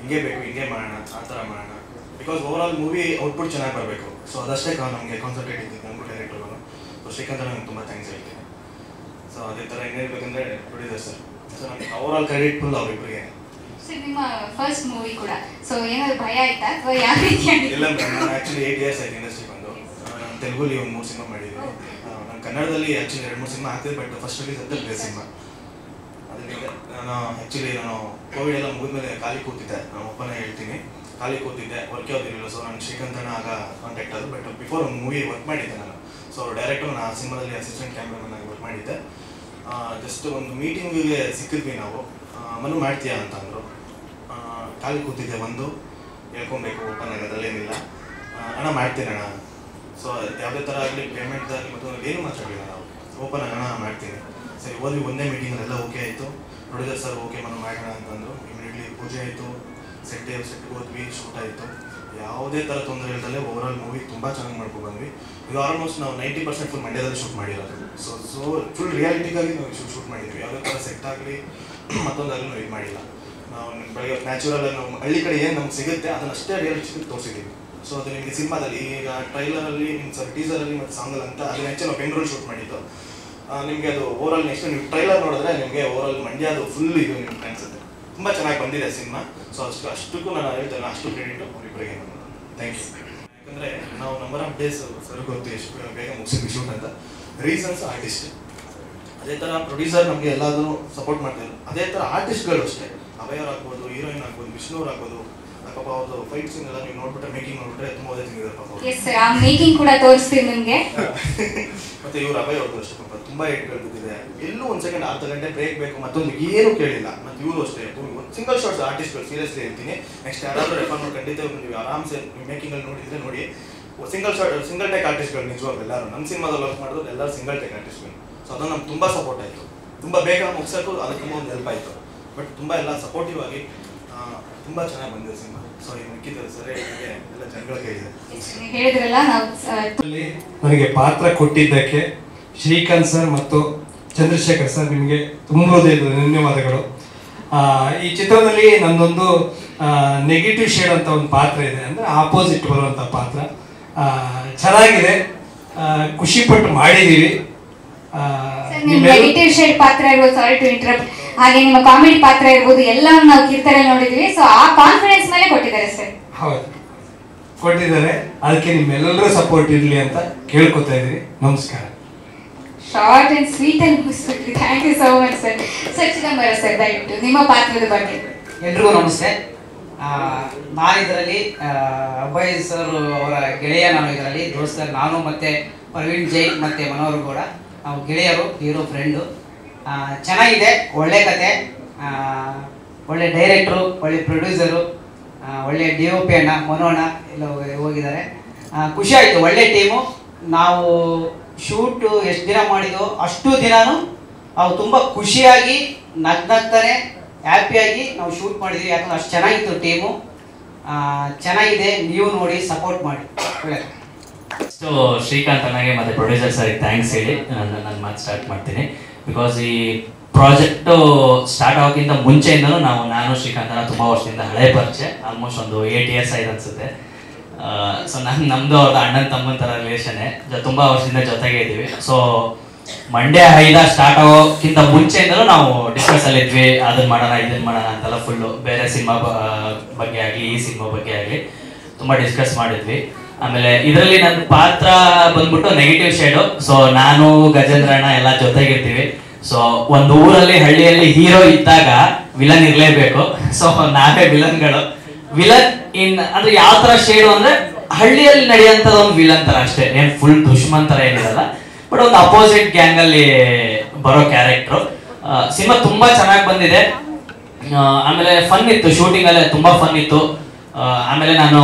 ಹಿಂಗೆ ಬೇಕು, ಹಿಂಗೆ ಮಾಡೋಣ, ಆ ಥರ ಮಾಡೋಣ. ಬಿಕಾಸ್ ಓವರ್ ಮೂವಿ ಔಟ್ಪುಟ್ ಚೆನ್ನಾಗಿ ಬರಬೇಕು. ಸೊ ಅದಷ್ಟೇ ನಮಗೆ ಕಾನ್ಸಂಟ್ರೇಟ್ ಇದ್ದಿದ್ದು ನಮ್ಮ ಡೈರೆಕ್ಟರ್ಗಳು ಸೊ ಶ್ರೀಕಾಂತ್ ನನಗೆ ತುಂಬ ಥ್ಯಾಂಕ್ಸ್ ಹೇಳ್ತೀನಿ. ಸೊ ಅದೇ ಥರ ಹೆಂಗೆ ಹೇಳ್ಬೇಕಂದ್ರೆ ಪ್ರೊಡ್ಯೂಸರ್ ಸರ್. ಸೊ ನಮಗೆ ಓವರ್ ಆಲ್ ಕ್ರೆಡಿಟ್ ಫುಲ್ ಅವರಿಬ್ಬರಿಗೆ
ಸರ್ ನಿಮ್ಮ ಫಸ್ಟ್ ಮೂವಿ ಕೂಡ. ಸೊ ಏನಾದ್ರು ಭಯ ಆಯ್ತಾ? ಅಥವಾ ಯಾವ ರೀತಿಯಾಗಿ
ಇಲ್ಲ ಮೇಡಮ್ ನಾನು ಆ್ಯಕ್ಚುಲಿ ಇಯರ್ಸ್ ಆಯ್ತು ಇಂಡಸ್ಟ್ರಿ ಬಂದು. ನಾನು ತೆಲುಗುಲಿ ಒಂದು ಮೂರು ಸಿನಿಮಾ ಮಾಡಿದ್ದೀನಿ. ನಾನು ಕನ್ನಡದಲ್ಲಿ ಆ್ಯಕ್ಚುಲಿ ಎರಡು ಮೂರು ಸಿನಿಮಾ ಆಗ್ತಿದೆ ಬಟ್ ಫಸ್ಟ್ ರಿಲೀಸ್ ಅಂತ ಬೇರೆ ಸಿನಿಮಾ. ಅದರಿಂದ ನಾನು ಆ್ಯಕ್ಚುಲಿ ನಾನು ಕೋವಿಡ್ ಎಲ್ಲ ಮುಗಿದ್ಮೇಲೆ ಖಾಲಿ ಕೂತಿದ್ದೆ. ನಾನು ಒಪ್ಪನೇ ಹೇಳ್ತೀನಿ. ಖಾಲಿ ಕೂತಿದ್ದೆ ವರ್ಕ್ ಯಾವುದಿರಲಿಲ್ಲ ಸೊ ನಾನು ಶ್ರೀಕಾಂತನ ಆಗ ಕಾಂಟ್ಯಾಕ್ಟ್ ಆದ್ರು ಬಟ್ ಬಿಫೋರ್ ಒಂದು ಮೂವಿ ವರ್ಕ್ ಮಾಡಿದ್ದೆ ನಾನು. ಸೊ ಡೈರೆಕ್ಟರ್ ನಾನು ಆ ಸಿನಿಮಾದಲ್ಲಿ ಅಸಿಸ್ಟೆಂಟ್ ಕ್ಯಾಮ್ರಾಮನ್ ಆಗಿ ವರ್ಕ್ ಮಾಡಿದ್ದೆ. ಜಸ್ಟ್ ಒಂದು ಮೀಟಿಂಗಿಗೆ ಸಿಕ್ಕಿದ್ವಿ ನಾವು. ಮನು ಮಾಡ್ತೀಯಾ ಅಂತ ಖಾಲಿ ಕೂತಿದ್ದೆ ಒಂದು. ಹೇಳ್ಕೊಬೇಕು, ಓಪನ್ ಏನಿಲ್ಲ. ಅಣ್ಣ ಮಾಡ್ತೀನಿ ಅಣ್ಣ. ಸೊ ಯಾವುದೇ ಥರ ಆಗಲಿ ಪೇಮೆಂಟ್ ಆಗಲಿ ಮತ್ತು ಏನು ಮಾತಾಡಲಿಲ್ಲ ನಾವು. ಓಪನ್ ಆಗೋಣ ಮಾಡ್ತೀನಿ. ಸರಿ ಹೋದ್ವಿ ಒಂದೇ ಮೀಟಿಂಗಲ್ಲೆಲ್ಲ ಓಕೆ ಆಯಿತು. ಪ್ರೊಡ್ಯೂಸರ್ ಸರ್ ಓಕೆ ಮನೆ ಮಾಡೋಣ ಅಂತಂದರು ಇಮಿಡಿಯೇಟ್ಲಿ ಪೂಜೆ ಆಯಿತು. ಸೆಟ್ ಸೆಟ್ ಹೋದ್ವಿ ಶೂಟ್ ಆಯಿತು. ಯಾವುದೇ ಥರ ತೊಂದರೆ ಇಲ್ದಲೆ ಓವರ್ ಮೂವಿ ತುಂಬ ಚೆನ್ನಾಗಿ ಮಾಡ್ಕೊಂಡು ಬಂದ್ವಿ. ಇದು ಆಲ್ಮೋಸ್ಟ್ ನಾವು ನೈಂಟಿ ಪರ್ಸೆಂಟ್ ಫುಲ್ ಮಂಡ್ಯದಲ್ಲಿ ಶೂಟ್ ಮಾಡಿರೋದು ಸೊ ಸೊ ಫುಲ್ ರಿಯಾಲಿಟಿಗಾಗಿ ನಾವು ಶೂಟ್ ಶೂಟ್ ಮಾಡಿದ್ವಿ. ಯಾವುದೇ ಥರ ಸೆಟ್ ಆಗಲಿ, ಮತ್ತೊಂದಾಗಲಿ ನಾವು ಇದು ಮಾಡಿಲ್ಲ. ನಾವು ಬೆಳಗ್ಗೆ ನ್ಯಾಚುರಲ್ ನಾವು ಹಳ್ಳಿ ಕಡೆ ಏನು ನಮ್ಗೆ ಸಿಗುತ್ತೆ, ಅದನ್ನ ಅಷ್ಟೇ ರಿಯಾಲಿಸ್ಟಿಕ್ ತೋರಿಸಿದ್ದೀವಿ ಸೊ ಅದು ನಿಮಗೆ ಸಿನಿಮಾದಲ್ಲಿ ಈಗ ಟ್ರೈಲರಲ್ಲಿ ಸರ್ ಟೀಸರಲ್ಲಿ ಮತ್ತು ಸಾಂಗಲ್ ಅಂತ ಅದು ಹೆಚ್ಚು ನಾವು ಬೆಂಗಳೂರು ಶೂಟ್ ಮಾಡಿದ್ದು. ನಿಮಗೆ ಅದು ಓವರಾಲ್ ನೆಕ್ಸ್ಟ್ ನೀವು ಟ್ರೈಲರ್ ನೋಡಿದ್ರೆ ನಿಮಗೆ ಓವರಾಲ್ ಮಂಡ್ಯದು ಫುಲ್ ಇದು ನಿಮ್ಗೆ ಕಾಣಿಸುತ್ತೆ. ತುಂಬ ಚೆನ್ನಾಗಿ ಬಂದಿದೆ ಸಿನಿಮಾ. ಸೊ ಅಷ್ಟು, ಅಷ್ಟಕ್ಕೂ ನಾನು ಹೇಳ್ತೇನೆ ಅಷ್ಟು ಕ್ರೆಡಿಟ್ ಅವರಿಬ್ಬರಿಗೆ ಥ್ಯಾಂಕ್ ಯು ಯಾಕಂದರೆ ನಾವು ನಂಬರ್ ಆಫ್ ಡೇಸ್ ಸರ್ ಗೊತ್ತು ಎಷ್ಟು ಬೇಗ ಮುಗಿಸಿದ್ವಿ ಶೂಟ್ ಅಂತ. ರೀಸನ್ಸ್ ಆರ್ಟಿಸ್ಟ್ ಅದೇ ಥರ ಪ್ರೊಡ್ಯೂಸರ್ ನಮಗೆ ಎಲ್ಲಾದರೂ ಸಪೋರ್ಟ್ ಮಾಡ್ತಾರೆ. ಅದೇ ಥರ ಆರ್ಟಿಸ್ಟ್ಗಳು ಅಷ್ಟೇ. ಅಭಯವ್ರು ಆಗ್ಬೋದು ಹೀರೋಯಿನ್ ಆಗ್ಬೋದು ವಿಷ್ಣುವ್ರು ಆಗ್ಬೋದು ಪಾಪ ಅವ್ರದ್ದು ಫೈಟ್ ಸೀನ್ ಎಲ್ಲ ನೀವು ನೋಡ್ಬಿಟ್ರೆ ಮೇಕಿಂಗ್ ನೋಡ್ಬಿಟ್ರೆ ತುಂಬಾ ಒಳ್ಳೆ ತಿಂದಿದ್ದಾರೆ ಪಾಪ
ಎಸ್ ಸರ್ ಆ ಮೇಕಿಂಗ್ ಕೂಡ ತೋರಿಸ್ತೀವಿ ನಿಮಗೆ.
ಮತ್ತೆ ಇವ್ರು ಅಭಯ ಅವ್ರದ್ದು ಅಷ್ಟೇ ಪಾಪ ತುಂಬಾ ಏಟ್ಗಳು ಬಿದ್ದಿದೆ ಎಲ್ಲೂ ಒಂದ್ ಸೆಕೆಂಡ್ ಅರ್ಧ ಗಂಟೆ ಬ್ರೇಕ್ ಬೇಕು ಮತ್ತೊಂದು ಏನು ಕೇಳಿಲ್ಲ. ಮತ್ತೆ ಇವರು ಅಷ್ಟೇ ಸಿಂಗಲ್ ಶಾರ್ಟ್ಸ್ ಆರ್ಟಿಸ್ಟ್ಗಳು ಸೀರಿಯಸ್ಲಿ ಹೇಳ್ತೀನಿ. ನೆಕ್ಸ್ಟ್ ಯಾರಾದ್ರೂ ರೆಫರ್ ಮಾಡಿ ಖಂಡಿತ ನೀವು ಆರಾಮ್ಸೆ ಮೇಕಿಂಗ್ ಅಲ್ಲಿ ನೋಡಿದ್ರೆ ನೋಡಿ. ಸಿಂಗಲ್ ಶಾರ್ಟ್ ಸಿಂಗಲ್ ಟೆಕ್ ಆರ್ಟಿಸ್ಟ್ಗಳು ನಿಜವಾಗ್ಲೂ ಎಲ್ಲರೂ. ನಮ್ಮ ಸಿನಿಮಾದಲ್ಲಿ ವರ್ಕ್ ಮಾಡಿದ್ರು ಎಲ್ಲರೂ ಸಿಂಗಲ್ ಟೆಕ್ ಆರ್ಟಿಸ್ಟ್ಗಳು ಸೊ ಅದನ್ನ ನಮ್ಗೆ ತುಂಬಾ ಸಪೋರ್ಟ್ ಆಯಿತು. ತುಂಬಾ ಬೇಗ ಮುಗಿಸೋಕ್ಕೂ ಅದಕ್ಕೆ ತುಂಬ ಒಂದು ಹೆಲ್ಪ್ ಆಯಿತು. ಬಟ್ ತುಂಬ ಎಲ್ಲ ಸಪೋರ್ಟಿವ್ ಆಗಿ ತುಂಬಾ ಚೆನ್ನಾಗಿ ಬಂದಿದೆ ಸಿನಿಮಾ. ಸೊ ಈ ಮಿಕ್ಕಿದ ಸರಿ ಎಲ್ಲ
ಹೇಳಿದ್ರಲ್ಲ
ನನಗೆ ಪಾತ್ರ ಕೊಟ್ಟಿದ್ದಕ್ಕೆ ಶ್ರೀಕಾಂತ್ ಸರ್ ಮತ್ತು ಚಂದ್ರಶೇಖರ್ ಸರ್ ನಿಮಗೆ ತುಂಬ ಹೃದಯದ ಧನ್ಯವಾದಗಳು. ಆ, ಈ ಚಿತ್ರದಲ್ಲಿ ನನ್ನೊಂದು ನೆಗೆಟಿವ್ ಶೇಡ್ ಅಂತ ಒಂದು ಪಾತ್ರ ಇದೆ ಅಂದರೆ ಆಪೋಸಿಟ್ ಬರುವಂಥ ಪಾತ್ರ. ಆ, ಚೆನ್ನಾಗಿದೆ. ಖುಷಿಪಟ್ಟು ಮಾಡಿದ್ದೀವಿ.
ನೆಗೆಟಿವ್ ಶೇಡ್ ಪಾತ್ರ ಇರುವ ಸಾರಿ ಟು ಇಂಟರಪ್ಟ್ ಹಾಗೆ ನಿಮ್ಮ ಕಾಮಿಡಿ ಪಾತ್ರ ಇರ್ಬೋದು ಎಲ್ಲವನ್ನು ನಾವು ಕಿರ್ತರಲ್ಲಿ ನೋಡಿದ್ವಿ. ಸೊ ಆ ಕಾನ್ಫಿಡೆನ್ಸ್ ಮೇಲೆ ಕೊಟ್ಟಿದ್ದಾರೆ ಸರ್
ಹೌದು. ಕೊಟ್ಟಿದ್ದಾರೆ. ಅದಕ್ಕೆ ನಿಮ್ಮೆಲ್ಲರೂ ಸಪೋರ್ಟ್ ಇರಲಿ ಅಂತ ಕೇಳ್ಕೊತಾ ಇದ್ದೀನಿ. ನಮಸ್ಕಾರ.
Short and sweet and ಮುಗಿಸ್ಬಿಟ್ರಿ thank you so much sir sir Chidambara sir ದಯವಿಟ್ಟು ನಿಮ್ಮ ಪಾತ್ರದ ಬಗ್ಗೆ.
ಎಲ್ರಿಗೂ ನಮಸ್ತೆ. ಆ, ನಾನು ಇದರಲ್ಲಿ ಅಭಯ್ ಸರ್ ಅವರ ಗೆಳೆಯ ನಾನು ಇದರಲ್ಲಿ. ದೋಸ್ತರ್ ನಾನು ಮತ್ತೆ ಪ್ರವೀಣ್ ಜೈನ್ ಮತ್ತು ಮನೋಹರ್ ಗೌಡ. ನಾವು ಗೆಳೆಯರು ಹೀರೋ ಫ್ರೆಂಡು ಚೆನ್ನಾಗಿದೆ, ಒಳ್ಳೆ ಕತೆ. ಒಳ್ಳೆ ಡೈರೆಕ್ಟ್ರು, ಒಳ್ಳೆ ಪ್ರೊಡ್ಯೂಸರು ಒಳ್ಳೆ ಡಿ ಒ ಪಿ ಅಣ್ಣ ಮನೋಣ ಎಲ್ಲ ಹೋಗಿ- ಹೋಗಿದ್ದಾರೆ. ಖುಷಿ ಆಯಿತು, ಒಳ್ಳೆ ಟೀಮು. ನಾವು ಶೂಟು ಎಷ್ಟು ದಿನ ಮಾಡಿದೋ ಅಷ್ಟು ದಿನಾನು ಅವು ತುಂಬ ಖುಷಿಯಾಗಿ ನಗ್ನಗ್ತಾನೆ ಹ್ಯಾಪಿಯಾಗಿ ನಾವು ಶೂಟ್ ಮಾಡಿದ್ವಿ. ಯಾಕಂದ್ರೆ ಅಷ್ಟು ಚೆನ್ನಾಗಿತ್ತು ಟೀಮು. ಚೆನ್ನಾಗಿದೆ, ನೀವು ನೋಡಿ, ಸಪೋರ್ಟ್ ಮಾಡಿ. ಒಳ್ಳೆಯದು
ಸೊ ಶ್ರೀಕಾಂತ್ ಅಣ್ಣಗೆ ಮತ್ತೆ ಪ್ರೊಡ್ಯೂಸರ್ ಸರ್ಗೆ ಥ್ಯಾಂಕ್ಸ್ ಹೇಳಿ. ನಾನು ನನ್ನ ಮಾತು ಸ್ಟಾರ್ಟ್ ಮಾಡ್ತೀನಿ. ಬಿಕಾಸ್ ಈ ಪ್ರಾಜೆಕ್ಟು ಸ್ಟಾರ್ಟ್ ಆಗೋಕ್ಕಿಂತ ಮುಂಚೆಯಿಂದಲೂ ನಾವು, ನಾನು ಶ್ರೀಕಾಂತನ ತುಂಬ ವರ್ಷದಿಂದ ಹಳೆ ಪರಿಚಯ. ಆಲ್ಮೋಸ್ಟ್ ಒಂದು ಏಟ್ ಇಯರ್ಸ್ ಆಯ್ತು ಅನ್ಸುತ್ತೆ ಸೊ ನಾನು ನಮ್ಮದು ಅವ್ರದ್ದು ಅಣ್ಣನ ತಮ್ಮನ ಥರ ರಿಲೇಷನ್ನೇ ತುಂಬ ವರ್ಷದಿಂದ ಜೊತೆಗೆ ಇದ್ದೀವಿ. ಸೊ ಮಂಡ್ಯ ಹೈದ ಸ್ಟಾರ್ಟ್ ಆಗೋಕ್ಕಿಂತ ಮುಂಚೆಯಿಂದಲೂ ನಾವು ಡಿಸ್ಕಸ್ ಅಲ್ಲಿ ಇದ್ವಿ. ಅದನ್ನ ಮಾಡೋಣ ಇದನ್ನ ಮಾಡೋಣ ಅಂತೆಲ್ಲ ಫುಲ್ಲು ಬೇರೆ ಸಿನಿಮಾ ಬಗ್ಗೆ ಆಗಲಿ, ಈ ಸಿನಿಮಾ ಬಗ್ಗೆ ಆಗಲಿ, ತುಂಬ ಡಿಸ್ಕಸ್ ಮಾಡಿದ್ವಿ. ಆಮೇಲೆ ಇದರಲ್ಲಿ ನನ್ನ ಪಾತ್ರ ಬಂದ್ಬಿಟ್ಟು ನೆಗೆಟಿವ್ ಶೇಡು ಸೊ ನಾನು, ಗಜೇಂದ್ರಣ್ಣ ಎಲ್ಲ ಜೊತೆಗಿರ್ತೀವಿ. ಸೊ ಒಂದು ಊರಲ್ಲಿ ಹಳ್ಳಿಯಲ್ಲಿ ಹೀರೋ ಇದ್ದಾಗ ವಿಲನ್ ಇರಲೇಬೇಕು. ಸೊ ನಾವೇ ವಿಲನ್ಗಳು ವಿಲನ್ ಇನ್ ಅಂದ್ರೆ ಯಾವ ತರ ಶೇಡು ಅಂದ್ರೆ ಹಳ್ಳಿಯಲ್ಲಿ ನಡೆಯುವಂತದ ಒಂದು ವಿಲನ್ ತರ ಅಷ್ಟೇ. ಏನ್ ಫುಲ್ ದುಶ್ಮನ್ ತರ ಏನಿರಲ್ಲ. ಬಟ್ ಒಂದು ಅಪೋಸಿಟ್ ಗ್ಯಾಂಗ್ ಅಲ್ಲಿ ಬರೋ ಕ್ಯಾರೆಕ್ಟರ್ ಸಿನಿಮಾ ತುಂಬಾ ಚೆನ್ನಾಗಿ ಬಂದಿದೆ. ಆಮೇಲೆ ಫನ್ ಇತ್ತು. ಶೂಟಿಂಗ್ ಅಲ್ಲೇ ತುಂಬಾ ಫನ್ ಇತ್ತು. ಆಮೇಲೆ ನಾನು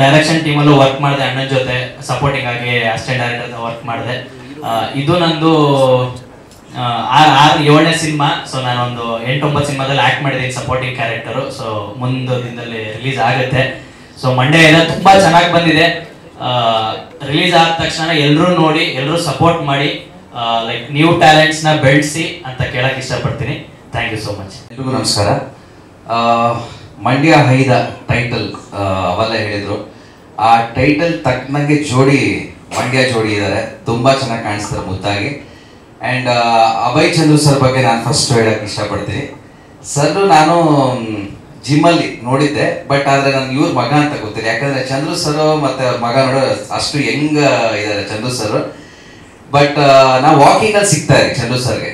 ಡೈರೆಕ್ಷನ್ ಟೀಮಲ್ಲೂ ವರ್ಕ್ ಮಾಡಿದೆ, ಅಣ್ಣನ ಜೊತೆ ಸಪೋರ್ಟಿಂಗ್ ಆಗಿ ಅಸಿಸ್ಟೆಂಟ್ ಡೈರೆಕ್ಟರ್ ವರ್ಕ್ ಮಾಡಿದೆ. ಇದು ನಂದು ಆರು ಏಳನೇ ಸಿನಿಮಾ ಸೊ ನಾನೊಂದು ಎಂಟೊಂಬತ್ತು ಸಿನಿಮಾದಲ್ಲಿ ಆಕ್ಟ್ ಮಾಡಿದ್ದೀನಿ ಸಪೋರ್ಟಿಂಗ್ ಕ್ಯಾರೆಕ್ಟರು ಸೊ ಮುಂದೆ ದಿನದಲ್ಲಿ ರಿಲೀಸ್ ಆಗುತ್ತೆ. ಸೊ ಮಂಡೇ ಎಲ್ಲ ತುಂಬಾ ಚೆನ್ನಾಗಿ ಬಂದಿದೆ. ರಿಲೀಸ್ ಆದ ತಕ್ಷಣ ಎಲ್ಲರೂ ನೋಡಿ ಎಲ್ಲರೂ ಸಪೋರ್ಟ್ ಮಾಡಿ ಲೈಕ್ ನ್ಯೂ ಟ್ಯಾಲೆಂಟ್ಸ್ನ ಬೆಳೆಸಿ ಅಂತ ಕೇಳಕ್ ಇಷ್ಟಪಡ್ತೀನಿ. ಥ್ಯಾಂಕ್ ಯು ಸೋ ಮಚ್
ಎಲ್ರಿಗೂ ನಮಸ್ಕಾರ. ಮಂಡ್ಯ ಹೈದ ಟೈಟಲ್ ಅವೆಲ್ಲ ಹೇಳಿದ್ರು. ಆ ಟೈಟಲ್ ತಕ್ಕನಂಗೆ ಜೋಡಿ, ಮಂಡ್ಯ ಜೋಡಿ ಇದ್ದಾರೆ ತುಂಬಾ ಚೆನ್ನಾಗಿ ಕಾಣಿಸ್ತಾರೆ ಮುದ್ದಾಗಿ. ಅಂಡ್ ಅಭಯ್ ಚಂದ್ರು ಸರ್ ಬಗ್ಗೆ ನಾನು ಫಸ್ಟ್ ಹೇಳಕ್ ಇಷ್ಟಪಡ್ತೀನಿ. ಸರ್ ನಾನು ಜಿಮ್ಮಲ್ಲಿ ನೋಡಿದ್ದೆ. ಬಟ್ ಆದ್ರೆ ನನ್ಗೆ ಇವ್ರ ಮಗ ಅಂತ ಗೊತ್ತಿಲ್ಲ. ಯಾಕಂದ್ರೆ ಚಂದ್ರು ಸರ್ ಮತ್ತೆ ಅವ್ರ ಮಗ ನೋಡೋ ಅಷ್ಟು ಯಂಗ್ ಇದ್ದಾರೆ ಚಂದ್ರು ಸರ್ ಬಟ್ ನಾವು ವಾಕಿಂಗ್ ಅಲ್ಲಿ ಸಿಗ್ತಾ ಇರಿ ಚಂದ್ರು ಸರ್ಗೆ.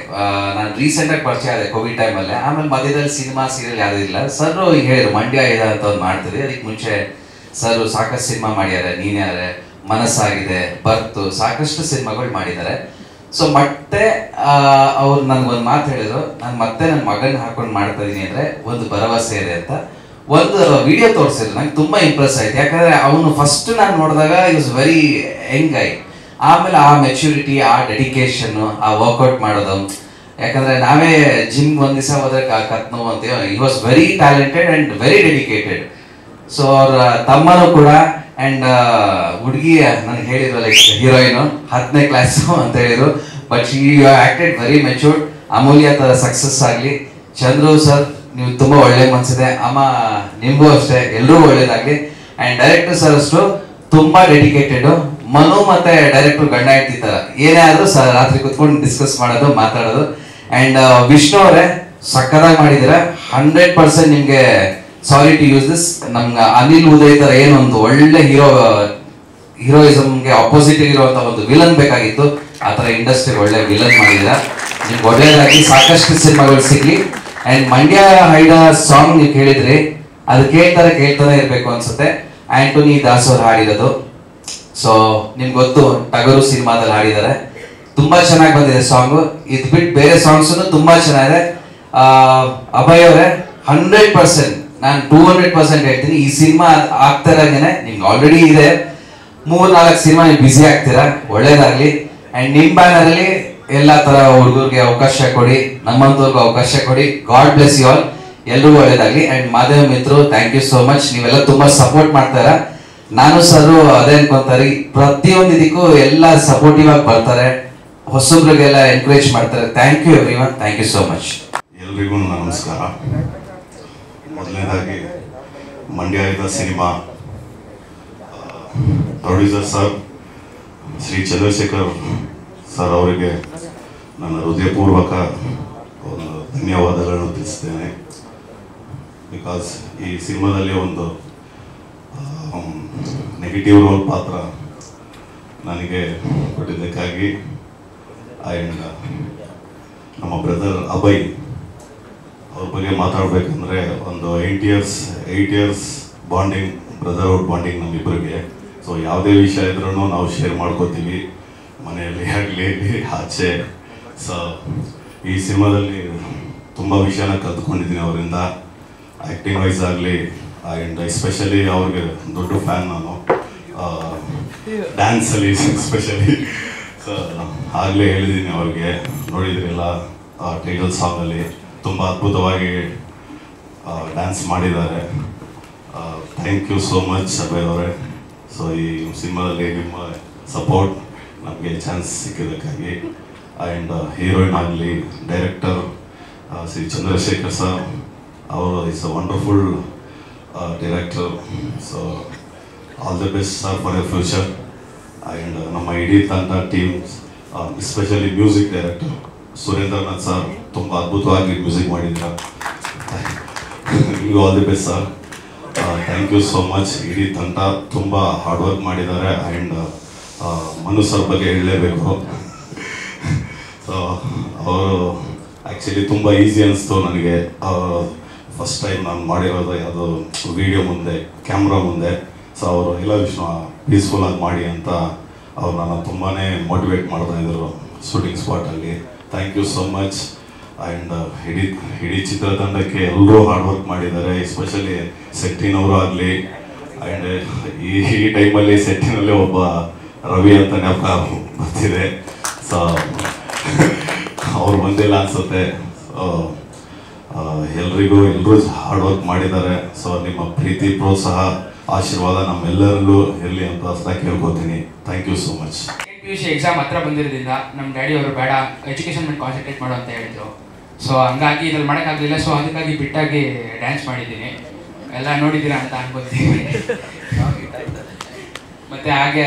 ನಾನು ರೀಸೆಂಟ್ ಆಗಿ ಪರಿಚಯ ಆದೆ ಕೋವಿಡ್ ಟೈಮಲ್ಲಿ ಆಮೇಲೆ ಮಧ್ಯದಲ್ಲಿ ಸಿನಿಮಾ ಸೀರಿಯಲ್ ಯಾವುದೂ ಇಲ್ಲ. ಸರ್ ಹೇಳಿದ್ರು, ಮಂಡ್ಯ ಇದೆ ಅಂತ ಒಂದು ಮಾಡ್ತೀವಿ ಅದಕ್ಕೆ ಮುಂಚೆ ಸರ್ ಸಾಕಷ್ಟು ಸಿನಿಮಾ ಮಾಡ್ಯಾರೆ ನೀನ್ಯಾರೆ ಮನಸ್ಸಾಗಿದೆ, ಬರ್ತು, ಸಾಕಷ್ಟು ಸಿನಿಮಾಗಳು ಮಾಡಿದ್ದಾರೆ ಸೊ ಮತ್ತೆ ಅವ್ರು ಒಂದು ಮಾತು ಹೇಳಿದ್ರು. ನಾನು ಮತ್ತೆ ನನ್ನ ಮಗನ ಹಾಕೊಂಡು ಮಾಡ್ತಾ ಇದ್ದೀನಿ ಅಂದ್ರೆ ಒಂದು ಭರವಸೆ ಇದೆ ಅಂತ. ಒಂದು ವಿಡಿಯೋ ತೋರಿಸಿದ್ರು. ನಂಗೆ ತುಂಬಾ ಇಂಪ್ರೆಸ್ ಆಯ್ತು. ಯಾಕಂದ್ರೆ ಅವನು ಫಸ್ಟ್ ನಾನು ನೋಡಿದಾಗ ಇಸ್ ವೆರಿ ಯಂಗ್ ಐ ಆಮೇಲೆ ಆ ಮೆಚುರಿಟಿ ಆ ಡೆಡಿಕೇಶನ್ ಆ ವರ್ಕೌಟ್ ಮಾಡೋದು. ಯಾಕಂದ್ರೆ ನಾವೇ ಜಿಮ್ ಒಂದ್ ದಿವಸ ಹೋದ್ರೆ ಕತ್ ನೋವು ಅಂತ ಈ was very talented and very dedicated so ಅವ್ರ ತಮ್ಮನೂ ಕೂಡ ಅಂಡ್ ಹುಡುಗಿ ನನಗೆ ಹೇಳಿದ್ರು ಲೈಕ್ ಹೀರೋಯಿನ್ ಹತ್ತನೇ ಕ್ಲಾಸ್ ಅಂತ ಹೇಳಿದ್ರು. But she acted very matured Amulya ತರ ಸಕ್ಸಸ್ ಆಗಲಿ. ಚಂದ್ರು ಸರ್ ನೀವು ತುಂಬಾ ಒಳ್ಳೆ ಮನ್ಸಿದೆ. ಅಮ್ಮ, ನಿಮಗೂ ಅಷ್ಟೇ. ಎಲ್ಲರೂ ಒಳ್ಳೇದಾಗಲಿ. ಅಂಡ್ ಡೈರೆಕ್ಟರ್ ಸರ್ ಅಷ್ಟು ತುಂಬಾ ಡೆಡಿಕೇಟೆಡ್ ಮನು ಮತ್ತೆ ಡೈರೆಕ್ಟರ್ ಗಂಡ ತರ. ಏನೇ ಆದ್ರೂ ರಾತ್ರಿ ಕುತ್ಕೊಂಡು ಡಿಸ್ಕಸ್ ಮಾಡೋದು, ಮಾತಾಡೋದು. ಅಂಡ್ ವಿಷ್ಣು ಅವರೇ ಸಕ್ಕದಾಗಿ ಮಾಡಿದಿರ. ಹಂಡ್ರೆಡ್ ಪರ್ಸೆಂಟ್ ನಿಮ್ಗೆ ಸಾರಿ ಟು ಯೂಸ್ ದಿಸ್ ನಮ್ಗೆ ಅನಿಲ್ ಉದಯ್ ತರ ಏನೊಂದು ಒಳ್ಳೆ ಹೀರೋ ಹೀರೋಯಿಸಮ್ಗೆ ಆಪೋಸಿಟ್ ಇರುವಂತ ಒಂದು ವಿಲನ್ ಬೇಕಾಗಿತ್ತು. ಆ ತರ ಇಂಡಸ್ಟ್ರಿ ಒಳ್ಳೆ ವಿಲನ್ ಮಾಡಿದಿರ. ನಿಮ್ಗೆ ಒಳ್ಳೆಯದಾಗಿ ಸಾಕಷ್ಟು ಸಿನಿಮಾಗಳು ಸಿಗ್ಲಿ. ಅಂಡ್ ಮಂಡ್ಯ ಹೈಡ ಸಾಂಗ್ ನೀವು ಕೇಳಿದ್ರಿ, ಅದು ಕೇಳ್ತಾರೆ, ಕೇಳ್ತಾನೆ ಇರಬೇಕು ಅನ್ಸುತ್ತೆ. ಆಂಟೋನಿ ದಾಸ್ ಅವ್ರು ಹಾಡಿರೋದು. ಸೊ ನಿಮ್ಗೆ ಗೊತ್ತು, ಟಗರು ಸಿನಿಮಾದಲ್ಲಿ ಹಾಡಿದ್ದಾರೆ. ತುಂಬಾ ಚೆನ್ನಾಗಿ ಬಂದಿದೆ ಸಾಂಗ್ ಇದು ಬಿಟ್ಟು ಬೇರೆ ಸಾಂಗ್ಸ್ ತುಂಬಾ ಚೆನ್ನಾಗಿದೆ. ಅಭಯ್ ಅವರೇ ಹಂಡ್ರೆಡ್ ಪರ್ಸೆಂಟ್ ನಾನು ಟೂ ಹಂಡ್ರೆಡ್ ಪರ್ಸೆಂಟ್ ಹೇಳ್ತೀನಿ, ಈ ಸಿನಿಮಾ ಆಗ್ತಾ ಇರೋದೇನೆ ನಿಮ್ಗೆ ಆಲ್ರೆಡಿ ಇದೆ. ಮೂರು ನಾಲ್ಕು ಸಿನಿಮಾ ನೀವು ಬ್ಯುಸಿ ಆಗ್ತೀರಾ? ಒಳ್ಳೇದಾಗ್ಲಿ. ಅಂಡ್ ನಿಮ್ಮ ಬ್ಯಾನರ್ ಅಲ್ಲಿ ಥರ ಹುಡುಗರಿಗೆ ಅವಕಾಶ ಕೊಡಿ ನಮ್ಮಂತವ್ರಿಗೂ ಅವಕಾಶ ಕೊಡಿ. ಗಾಡ್ ಬ್ಲೆಸ್ ಯು ಆಲ್ ಎಲ್ಲರಿಗೂ ಒಳ್ಳೇದಾಗಲಿ. And Madev Mitru thank you so much ನೀವೆಲ್ಲ ತುಂಬಾ ಸಪೋರ್ಟ್ ಮಾಡ್ತಾರ ನಾನು ಸರ್ ಅದೇ ಅನ್ಕೊಂತಾರೆ, ಪ್ರತಿಯೊಂದು ಇದಕ್ಕೂ ಎಲ್ಲ ಸಪೋರ್ಟಿವ್ ಆಗಿ ಬರ್ತಾರೆ. ಹೊಸಬ್ರಿಗೆಲ್ಲ ಎನ್ಕರೇಜ್ ಮಾಡ್ತಾರೆ. Thank you everyone thank you so much
ಎಲ್ರಿಗೂ ನಮಸ್ಕಾರ. ಮೊದಲನೇದಾಗಿ, ಮಂಡ್ಯ ಇದ್ದ cinema producer sir, Shri Chandrashekar sir ಅವರಿಗೆ ನನ್ನ ಹೃದಯಪೂರ್ವಕ ಒಂದು ಧನ್ಯವಾದಗಳನ್ನು ತಿಳಿಸ್ತೇನೆ. ಬಿಕಾಸ್ ಈ ಸಿನಿಮಾದಲ್ಲಿ ಒಂದು ನೆಗೆಟಿವ್ ರೋಲ್ ಪಾತ್ರ ನನಗೆ ಕೊಟ್ಟಿದ್ದಕ್ಕಾಗಿ ಆ್ಯಂಡ್ ನಮ್ಮ ಬ್ರದರ್ ಅಭಯ್ ಅವ್ರ ಬಗ್ಗೆ ಮಾತಾಡಬೇಕಂದ್ರೆ ಒಂದು eight years eight years bonding brotherhood bonding ನಮ್ಮಿಬ್ಬರಿಗೆ. So ಯಾವುದೇ ವಿಷಯ ಇದ್ರೂ ನಾವು ಶೇರ್ ಮಾಡ್ಕೋತೀವಿ. ಮನೆಯಲ್ಲಿ ಆಗಲಿ, ಆಚೆ. ಸೊ ಈ ಸಿನಿಮಾದಲ್ಲಿ ತುಂಬ ವಿಷಯನ ಕಲ್ತ್ಕೊಂಡಿದ್ದೀನಿ ಅವರಿಂದ. ಆ್ಯಕ್ಟಿಂಗ್ ವೈಸ್ ಆಗಲಿ ಆ್ಯಂಡ್ ಎಸ್ಪೆಷಲಿ ಅವ್ರಿಗೆ ದೊಡ್ಡ ಫ್ಯಾನ್ ನಾನು. ಡ್ಯಾನ್ಸಲ್ಲಿ ಎಸ್ಪೆಷಲಿ ಸೊ ಆಗಲೇ ಹೇಳಿದ್ದೀನಿ ಅವ್ರಿಗೆ. ನೋಡಿದ್ರೆಲ್ಲ ಟೈಟಲ್ ಸಾಂಗಲ್ಲಿ ತುಂಬ ಅದ್ಭುತವಾಗಿ ಡ್ಯಾನ್ಸ್ ಮಾಡಿದ್ದಾರೆ. Thank you so much Abhay ಅವರೇ. ಸೊ ಈ ಸಿನಿಮಾದಲ್ಲಿ ನಿಮ್ಮ ಸಪೋರ್ಟ್ ನಮಗೆ ಚಾನ್ಸ್ ಸಿಕ್ಕಿದ್ದಕ್ಕಾಗಿ. ಆ್ಯಂಡ್ ಹೀರೋಯಿನ್ ಆಗಲಿ ಡೈರೆಕ್ಟರ್ ಶ್ರೀ ಚಂದ್ರಶೇಖರ್ ಸರ್ ಅವರು is a wonderful director so all the best sir for your future and ನಮ್ಮ ಇಡೀ ತಂಡ team especially music director Surendranath sir ತುಂಬ ಅದ್ಭುತವಾಗಿ ಮ್ಯೂಸಿಕ್ ಮಾಡಿದ್ರ. You all the best sir thank you so much ಇಡೀ ತಂಡ ತುಂಬ ಹಾರ್ಡ್ ವರ್ಕ್ ಮಾಡಿದ್ದಾರೆ. ಆ್ಯಂಡ್ ಮನು ಸರ್ ಬಗ್ಗೆ ಹೇಳಲೇಬೇಕು. ಸೊ ಅವರು ಆ್ಯಕ್ಚುಲಿ ತುಂಬ ಈಸಿ ಅನಿಸ್ತು ನನಗೆ. ಫಸ್ಟ್ ಟೈಮ್ ನಾನು ಮಾಡಿರೋದು ಯಾವುದೋ ವಿಡಿಯೋ ಮುಂದೆ ಕ್ಯಾಮ್ರಾ ಮುಂದೆ. ಸೊ ಅವರು ಇಲ್ಲ ವಿಷ್ಣು ಪೀಸ್ಫುಲ್ಲಾಗಿ ಮಾಡಿ ಅಂತ ಅವ್ರು ನನ್ನ ತುಂಬಾ ಮೋಟಿವೇಟ್ ಮಾಡ್ತಾ ಇದ್ರು shooting ಸ್ಪಾಟಲ್ಲಿ thank you so much and ಇಡೀ ಇಡೀ ಚಿತ್ರತಂಡಕ್ಕೆ ಎಲ್ಲರೂ ಹಾರ್ಡ್ ವರ್ಕ್ ಮಾಡಿದ್ದಾರೆ ಎಸ್ಪೆಷಲಿ ಸೆಟ್ಟಿನವರು ಆಗಲಿ. ಆ್ಯಂಡ್ ಈ ಈ ಟೈಮಲ್ಲಿ ಸೆಟ್ಟಿನಲ್ಲಿ ಒಬ್ಬ ರವಿ ಅಂತ ನೆಪ ಬರ್ತಿದೆ. ಸೊ ಅವ್ರು ಬಂದಿಲ್ಲ ಅನ್ಸುತ್ತೆ. ಎಲ್ರಿಗೂ ಎಲ್ಲರೂ ಹಾರ್ಡ್ ವರ್ಕ್ ಮಾಡಿದ್ದಾರೆ. ಸೊ ನಿಮ್ಮ ಪ್ರೀತಿ ಪ್ರೋತ್ಸಾಹ ಆಶೀರ್ವಾದ ನಮ್ಮೆಲ್ಲರಲ್ಲೂ ಇರಲಿ ಅಂತ ಸದಾ ಕೇಳ್ಕೊತೀನಿ. Thank you so much
P U C exam ಹತ್ರ ಬಂದಿರೋದ್ರಿಂದ ನಮ್ಮ ಡ್ಯಾಡಿ ಅವರು ಬೇಡ ಎಜುಕೇಷನ್ ಮೇಲೆ ಕಾನ್ಸಂಟ್ರೇಟ್ ಮಾಡು ಅಂತ ಹೇಳಿದ್ರು. ಸೊ ಹಂಗಾಗಿ ಇದ್ರಲ್ಲಿ ಮಾಡೋಕ್ಕಾಗಲಿಲ್ಲ ಸೊ ಅದಕ್ಕಾಗಿ ಬಿಟ್ಟಾಗಿ ಡ್ಯಾನ್ಸ್ ಮಾಡಿದ್ದೀನಿ. ಎಲ್ಲ ನೋಡಿದ್ದೀರಾ ಅಂತ ಅನ್ಕೋತೀನಿ. ಮತ್ತೆ ಹಾಗೆ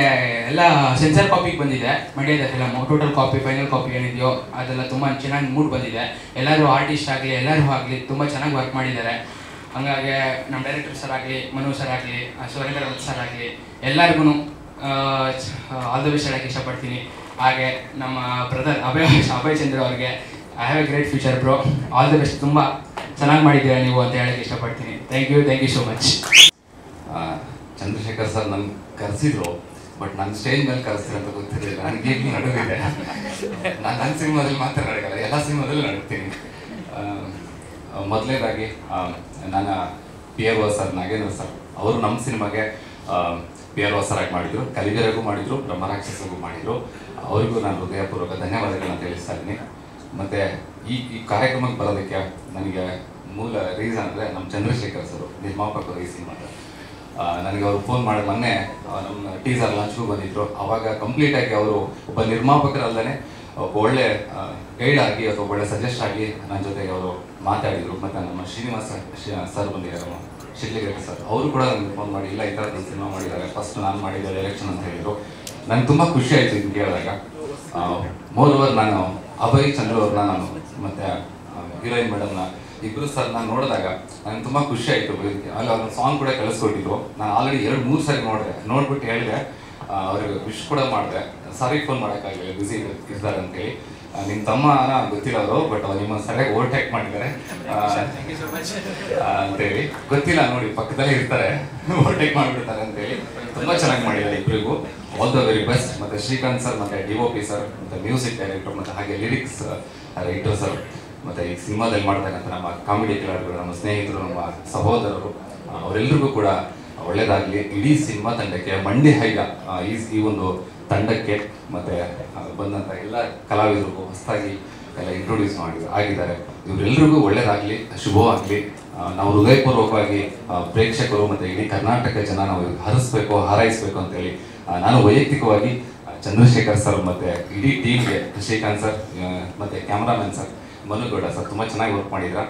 ಎಲ್ಲ ಸೆನ್ಸರ್ ಕಾಪಿಗೆ ಬಂದಿದೆ. ಮಂಡ್ಯದ film total copy final copy ಏನಿದೆಯೋ ಅದೆಲ್ಲ ತುಂಬ ಚೆನ್ನಾಗಿ ಮೂಡ್ ಬಂದಿದೆ. ಎಲ್ಲರೂ ಆರ್ಟಿಸ್ಟ್ ಆಗಲಿ, ಎಲ್ಲರೂ ಆಗಲಿ ತುಂಬ ಚೆನ್ನಾಗಿ ವರ್ಕ್ ಮಾಡಿದ್ದಾರೆ. ಹಾಗಾಗಿ ನಮ್ಮ ಡೈರೆಕ್ಟರ್ ಸರ್ ಆಗಲಿ, ಮನು ಸರ್ ಆಗಲಿ ಸುರೇಂದ್ರ ಸರ್ ಆಗಲಿ ಎಲ್ಲರಿಗೂ ಆಲ್ ದ ಬೆಸ್ಟ್ ಹೇಳೋಕ್ಕೆ ಇಷ್ಟಪಡ್ತೀನಿ. ಹಾಗೆ ನಮ್ಮ ಬ್ರದರ್ ಅಭಯ್ ಅಭಯ್ ಚಂದ್ರ ಅವ್ರಿಗೆ I have a great future bro all the best ತುಂಬ ಚೆನ್ನಾಗಿ ಮಾಡಿದ್ದೀರಾ ನೀವು ಅಂತ ಹೇಳೋಕ್ಕೆ ಇಷ್ಟಪಡ್ತೀನಿ. Thank you thank you so much
Chandrashekar sir ನನ್ಗೆ ಕರೆಸಿದ್ರು ಬಟ್ ನನ್ನ ಸ್ಟೇಜ್ ಮೇಲೆ ಕರೆಸ್ತೀನಿ ಅಂತ ಗೊತ್ತಿರಲಿಲ್ಲ. ನನಗೆ ಈಗಲೂ ನಡುವಿದೆ. ನಾನು ನನ್ನ ಸಿನಿಮಾದಲ್ಲಿ ಮಾತ್ರ ನಡೆಯಲ್ಲ ಎಲ್ಲ ಸಿನಿಮಾದಲ್ಲೂ ನಡುತ್ತೀನಿ ಮೊದಲನೇದಾಗಿ ನನ್ನ P R O sir Nagendra sir, ಅವರು ನಮ್ಮ ಸಿನಿಮಾಗೆ ಪಿ ಆರ್ ಓ ಸರ್ ಆಗಿ ಮಾಡಿದರು. ಕಲಿಗೆರೆಗೂ ಮಾಡಿದರು, ಬ್ರಹ್ಮರಾಕ್ಷಸಗೂ ಮಾಡಿದರು. ಅವರಿಗೂ ನಾನು ಹೃದಯಪೂರ್ವಕ ಧನ್ಯವಾದಗಳನ್ನ ತಿಳಿಸ್ತಾ ಇದ್ದೀನಿ. ಮತ್ತು ಈ ಈ ಕಾರ್ಯಕ್ರಮಕ್ಕೆ ಬರೋದಕ್ಕೆ ನನಗೆ ಮೂಲ ರೀಸನ್ ಅಂದರೆ ನಮ್ಮ ಚಂದ್ರಶೇಖರ್ ಸರ್, ನಿರ್ಮಾಪಕರು ಈ ಸಿನಿಮಾದ ನನಗೆ ಅವರು ಫೋನ್ ಮಾಡಿ ಮೊನ್ನೆ ನಮ್ಮ ಟೀಸರ್ ಲಾಂಚ್ಗೂ ಬಂದಿದ್ರು. ಅವಾಗ ಕಂಪ್ಲೀಟ್ ಆಗಿ ಅವರು ಒಬ್ಬ ನಿರ್ಮಾಪಕರಲ್ಲದೆ ಒಬ್ಬ ಒಳ್ಳೆ ಗೈಡ್ ಆಗಿ ಅಥವಾ ಒಳ್ಳೆ ಸಜೆಸ್ಟ್ ಆಗಿ ನನ್ನ ಜೊತೆಗೆ ಅವರು ಮಾತಾಡಿದರು. ಮತ್ತು ನಮ್ಮ ಶ್ರೀನಿವಾಸ ಸರ್ ಬಂದಿದ್ದಾರೆ ಶಿಡ್ಲಿಗೆರೆ ಸರ್ ಅವರು ಕೂಡ ನನಗೆ ಫೋನ್ ಮಾಡಿ, ಇಲ್ಲ, ಈ ಥರ ಸಿನಿಮಾ ಮಾಡಿದ್ದಾರೆ. ಫಸ್ಟ್ ನಾನು ಮಾಡಿದ್ದಾರೆ ಎಲೆಕ್ಷನ್ ಅಂತ ಹೇಳಿದರು. ನಂಗೆ ತುಂಬ ಖುಷಿ ಆಯಿತು ಇದನ್ನು ಕೇಳಿದಾಗ. ಮೋರ್ ನಾನು ಅಭಯ್ ಚಂದ್ರ ಅವ್ರನ್ನ ನಾನು ಮತ್ತು ಹೀರೋಯಿನ್ ಮೇಡಮ್ನ ಇಬ್ಬರು ಸರ್ ನಾನು ನೋಡಿದಾಗ ನನಗೆ ತುಂಬ ಖುಷಿ ಆಯಿತು ಅಲ್ಲಿ ಅವ್ರ ಸಾಂಗ್ ಕೂಡ ಕಳಿಸ್ಕೊಟ್ಟಿದ್ರು. ನಾನು ಆಲ್ರೆಡಿ ಎರಡು ಮೂರು ಸಾರಿ ನೋಡಿದೆ. ನೋಡ್ಬಿಟ್ಟು ಹೇಳಿದೆ ಅವ್ರಿಗೆ ವಿಶ್ ಕೂಡ ಮಾಡಿದೆ. ಸಾರಿ ಫೋನ್ ಮಾಡೋಕ್ಕಾಗಲಿಲ್ಲ ಬ್ಯುಸಿ ಇದ್ದಾರೆ ಅಂತೇಳಿ. ನಿಮ್ಮ ತಮ್ಮ ಗೊತ್ತಿಲ್ಲ ಅವರು ಬಟ್ ನಿಮ್ಮ ಸರಿಯಾಗಿ ಓವರ್ಟೇಕ್ ಮಾಡಿದ್ದಾರೆ. ಅಂತೇಳಿ. ಗೊತ್ತಿಲ್ಲ ನೋಡಿ ಪಕ್ಕದಲ್ಲೇ ಇರ್ತಾರೆ. ಓವರ್ಟೇಕ್ ಮಾಡಿಬಿಡ್ತಾರೆ ಅಂತೇಳಿ. ತುಂಬ ಚೆನ್ನಾಗಿ ಮಾಡಿದ್ದಾರೆ ಇಬ್ಬರಿಗೂ ಆಲ್ ದ ವೆರಿ ಬೆಸ್ಟ್ ಮತ್ತು ಶ್ರೀಕಾಂತ್ ಸರ್ ಮತ್ತು ಡಿ ಒ ಪಿ ಸರ್ ಮತ್ತು ಮ್ಯೂಸಿಕ್ ಡೈರೆಕ್ಟರ್ ಮತ್ತು ಹಾಗೆ ಲಿರಿಕ್ಸ್ ರೈಟರ್ ಸರ್ ಮತ್ತು ಈ ಸಿನಿಮಾದಲ್ಲಿ ಮಾಡ್ತಕ್ಕಂಥ ನಮ್ಮ ಕಾಮಿಡಿ ಕಲಾವಿದರು ನಮ್ಮ ಸ್ನೇಹಿತರು, ನಮ್ಮ ಸಹೋದರರು ಅವರೆಲ್ಲರಿಗೂ ಕೂಡ ಒಳ್ಳೇದಾಗಲಿ. ಇಡೀ ಸಿನಿಮಾ ತಂಡಕ್ಕೆ ಮಂಡಿ ಹೈಗ ಈ ಈ ಒಂದು ತಂಡಕ್ಕೆ ಮತ್ತು ಬಂದಂಥ ಎಲ್ಲ ಕಲಾವಿದರಿಗೂ ಹೊಸದಾಗಿ ಎಲ್ಲ ಇಂಟ್ರೊಡ್ಯೂಸ್ ಮಾಡಿ, ಆಗಿದ್ದಾರೆ. ಇವರೆಲ್ಲರಿಗೂ ಒಳ್ಳೆಯದಾಗಲಿ ಶುಭವಾಗಲಿ. ನಾವು ಹೃದಯಪೂರ್ವಕವಾಗಿ ಪ್ರೇಕ್ಷಕರು ಮತ್ತು ಇಡೀ ಕರ್ನಾಟಕ ಜನ ನಾವು ಹರಿಸ್ಬೇಕು, ಹಾರೈಸ್ಬೇಕು ಅಂತೇಳಿ ನಾನು ವೈಯಕ್ತಿಕವಾಗಿ ಚಂದ್ರಶೇಖರ್ ಸರ್ ಮತ್ತು ಇಡೀ ಟೀಮ್ಗೆ ಶ್ರೀಕಾಂತ್ ಸರ್ ಮತ್ತು ಕ್ಯಾಮ್ರಾಮನ್ ಸರ್ ಮನುಗೌಡ ಸರ್, ತುಂಬ ಚೆನ್ನಾಗಿ ವರ್ಕ್ ಮಾಡಿದ್ರ.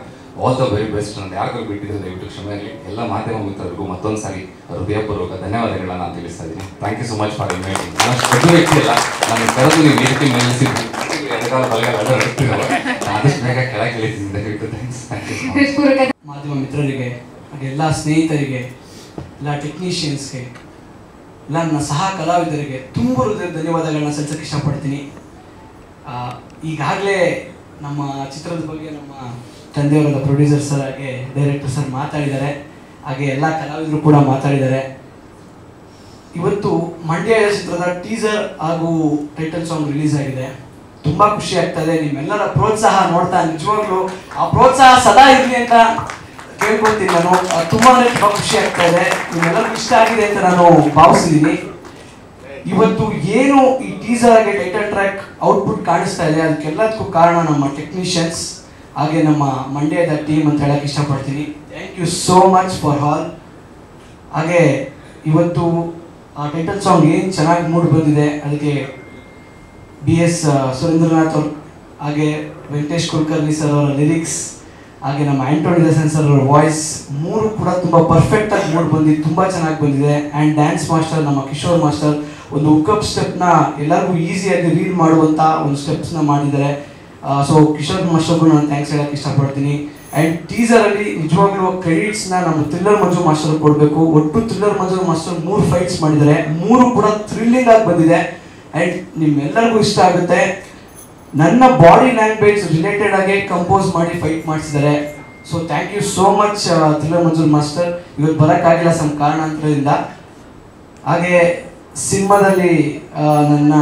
ಆಲ್ ದ ವೆರಿ ಬೆಸ್ಟ್ ನಾನು ಯಾರಿಗೂ ಬಿಟ್ಟಿದ್ರೆ ದಯವಿಟ್ಟು ಕ್ಷಮೆ ಆಗಲಿ ಎಲ್ಲ ಮಾಧ್ಯಮ ಮಿತ್ರರಿಗೂ ಮತ್ತೊಂದು ಸಾರಿ ಹೃದಯಪೂರ್ವಕ ಧನ್ಯವಾದಗಳನ್ನ ನಾನು ತಿಳಿಸ್ತಾ ಇದ್ದೀನಿ. Thank you so much for inviting ನಾನು ವ್ಯಕ್ತಿ ಅಲ್ಲ ನಾನು ಕರೆದು ನೀವು ವೇದಿಕೆ ಕೆಳಗೆ ದಯವಿಟ್ಟು.
ಮಾಧ್ಯಮ ಮಿತ್ರರಿಗೆ, ಹಾಗೆ ಎಲ್ಲ ಸ್ನೇಹಿತರಿಗೆ, ಎಲ್ಲ ಟೆಕ್ನಿಷಿಯನ್ಸ್ಗೆ ಎಲ್ಲ ನನ್ನ ಸಹ ಕಲಾವಿದರಿಗೆ ತುಂಬ ಹೃದಯ ಧನ್ಯವಾದಗಳನ್ನ ಸಲ್ಲಿಸಕ್ಕೆ ಇಷ್ಟಪಡ್ತೀನಿ. ಈಗಾಗಲೇ ನಮ್ಮ ಚಿತ್ರದ ಬಗ್ಗೆ ನಮ್ಮ ತಂದೆಯವರಾದ ಪ್ರೊಡ್ಯೂಸರ್ ಸರ್ ಹಾಗೆ ಡೈರೆಕ್ಟರ್ ಸರ್ ಮಾತಾಡಿದ್ದಾರೆ. ಹಾಗೆ ಎಲ್ಲ ಕಲಾವಿದರು ಕೂಡ ಮಾತಾಡಿದ್ದಾರೆ. ಇವತ್ತು ಮಂಡ್ಯ ಚಿತ್ರದ ಟೀಸರ್ ಹಾಗೂ ಟೈಟಲ್ ಸಾಂಗ್ ರಿಲೀಸ್ ಆಗಿದೆ. ತುಂಬಾ ಖುಷಿ ಆಗ್ತಾ ಇದೆ. ನಿಮ್ಮೆಲ್ಲರ ಪ್ರೋತ್ಸಾಹ ನೋಡ್ತಾ ನಿಜವಾಗ್ಲೂ ಆ ಪ್ರೋತ್ಸಾಹ ಸದಾ ಇರಲಿ ಅಂತ ಕೇಳ್ಕೊತೀನಿ ನಾನು. ತುಂಬಾ ತುಂಬಾ ಖುಷಿ ಆಗ್ತಾ ಇದೆ. ನಿಮ್ಮೆಲ್ಲರಿಗೂ ಇಷ್ಟ ಆಗಿದೆ ಅಂತ ನಾನು ಭಾವಿಸಿದ್ದೀನಿ ಇವತ್ತು ಏನು ಈ ಟೀಸರ್ಗೆ ಟೈಟಲ್ ಟ್ರ್ಯಾಕ್ ಔಟ್ಪುಟ್ ಕಾಣಿಸ್ತಾ ಇದೆ, ಅದಕ್ಕೆಲ್ಲದಕ್ಕೂ ಕಾರಣ ನಮ್ಮ ಟೆಕ್ನಿಷಿಯನ್ಸ್ ಹಾಗೆ ನಮ್ಮ ಮಂಡ್ಯದ ಟೀಮ್ ಅಂತ ಹೇಳಕ್ಕೆ ಇಷ್ಟಪಡ್ತೀನಿ. Thank you so much for all ಹಾಗೆ ಇವತ್ತು ಆ ಟೈಟಲ್ ಸಾಂಗ್ ಏನು ಚೆನ್ನಾಗಿ ಮೂಡ್ ಬಂದಿದೆ, ಅದಕ್ಕೆ ಬಿ ಎಸ್ ಸುರೇಂದ್ರನಾಥ್ ಅವ್ರ, ಹಾಗೆ ವೆಂಕಟೇಶ್ ಕುಲಕರ್ಣಿ ಸರ್ ಅವರ ಲಿರಿಕ್ಸ್ ಹಾಗೆ ನಮ್ಮ ಆಂಟೋನಿ ದಸನ್ ಸರ್ ಅವರ ವಾಯ್ಸ್ ಮೂರು ಕೂಡ ತುಂಬ ಪರ್ಫೆಕ್ಟಾಗಿ ಮೂಡ್ ಬಂದಿದೆ ತುಂಬ ಚೆನ್ನಾಗಿ ಬಂದಿದೆ. ಆ್ಯಂಡ್ ಡ್ಯಾನ್ಸ್ ಮಾಸ್ಟರ್ ನಮ್ಮ ಕಿಶೋರ್ ಮಾಸ್ಟರ್ ಒಂದು ಹುಕಪ್ ಸ್ಟೆಪ್ನ ಎಲ್ಲರಿಗೂ ಈಸಿಯಾಗಿ ರೀಡ್ ಮಾಡುವಂಥ ಒಂದು ಸ್ಟೆಪ್ಸ್ನ ಮಾಡಿದ್ದಾರೆ. ಸೊ ಕಿಶೋರ್ ಮಾಸ್ಟರ್ಗೂ ನಾನು ಥ್ಯಾಂಕ್ಸ್ ಹೇಳಕ್ಕೆ ಇಷ್ಟಪಡ್ತೀನಿ. ಆ್ಯಂಡ್ ಟೀಸರಲ್ಲಿ ನಿಜವಾಗ್ಲೂ ಕ್ರೆಡಿಟ್ಸ್ನ ನಮ್ಮ ಥ್ರಿಲ್ಲರ್ ಮಂಜು ಮಾಸ್ಟರ್ ಕೊಡಬೇಕು. ಒಟ್ಟು ಥ್ರಿಲ್ಲರ್ ಮಂಜು ಮಾಸ್ಟರ್ ಮೂರು ಫೈಟ್ಸ್ ಮಾಡಿದ್ದಾರೆ. ಮೂರು ಕೂಡ ಥ್ರಿಲ್ಲಿಂಗ್ ಆಗಿ ಬಂದಿದೆ. ಆ್ಯಂಡ್ ನಿಮ್ಮೆಲ್ಲರಿಗೂ ಇಷ್ಟ ಆಗುತ್ತೆ. ನನ್ನ ಬಾಡಿ ಲ್ಯಾಂಗ್ವೇಜ್ ರಿಲೇಟೆಡ್ ಆಗಿ ಕಂಪೋಸ್ ಮಾಡಿ ಫೈಟ್ ಮಾಡಿಸಿದ್ದಾರೆ. So thank you so much thriller Manju master. ಇವತ್ತು ಬರೋಕ್ಕಾಗಿಲ್ಲ ಸಮ್ ಕಾರಣಾಂತರದಿಂದ ಹಾಗೆ ಸಿನಿಮಾದಲ್ಲಿ ನನ್ನ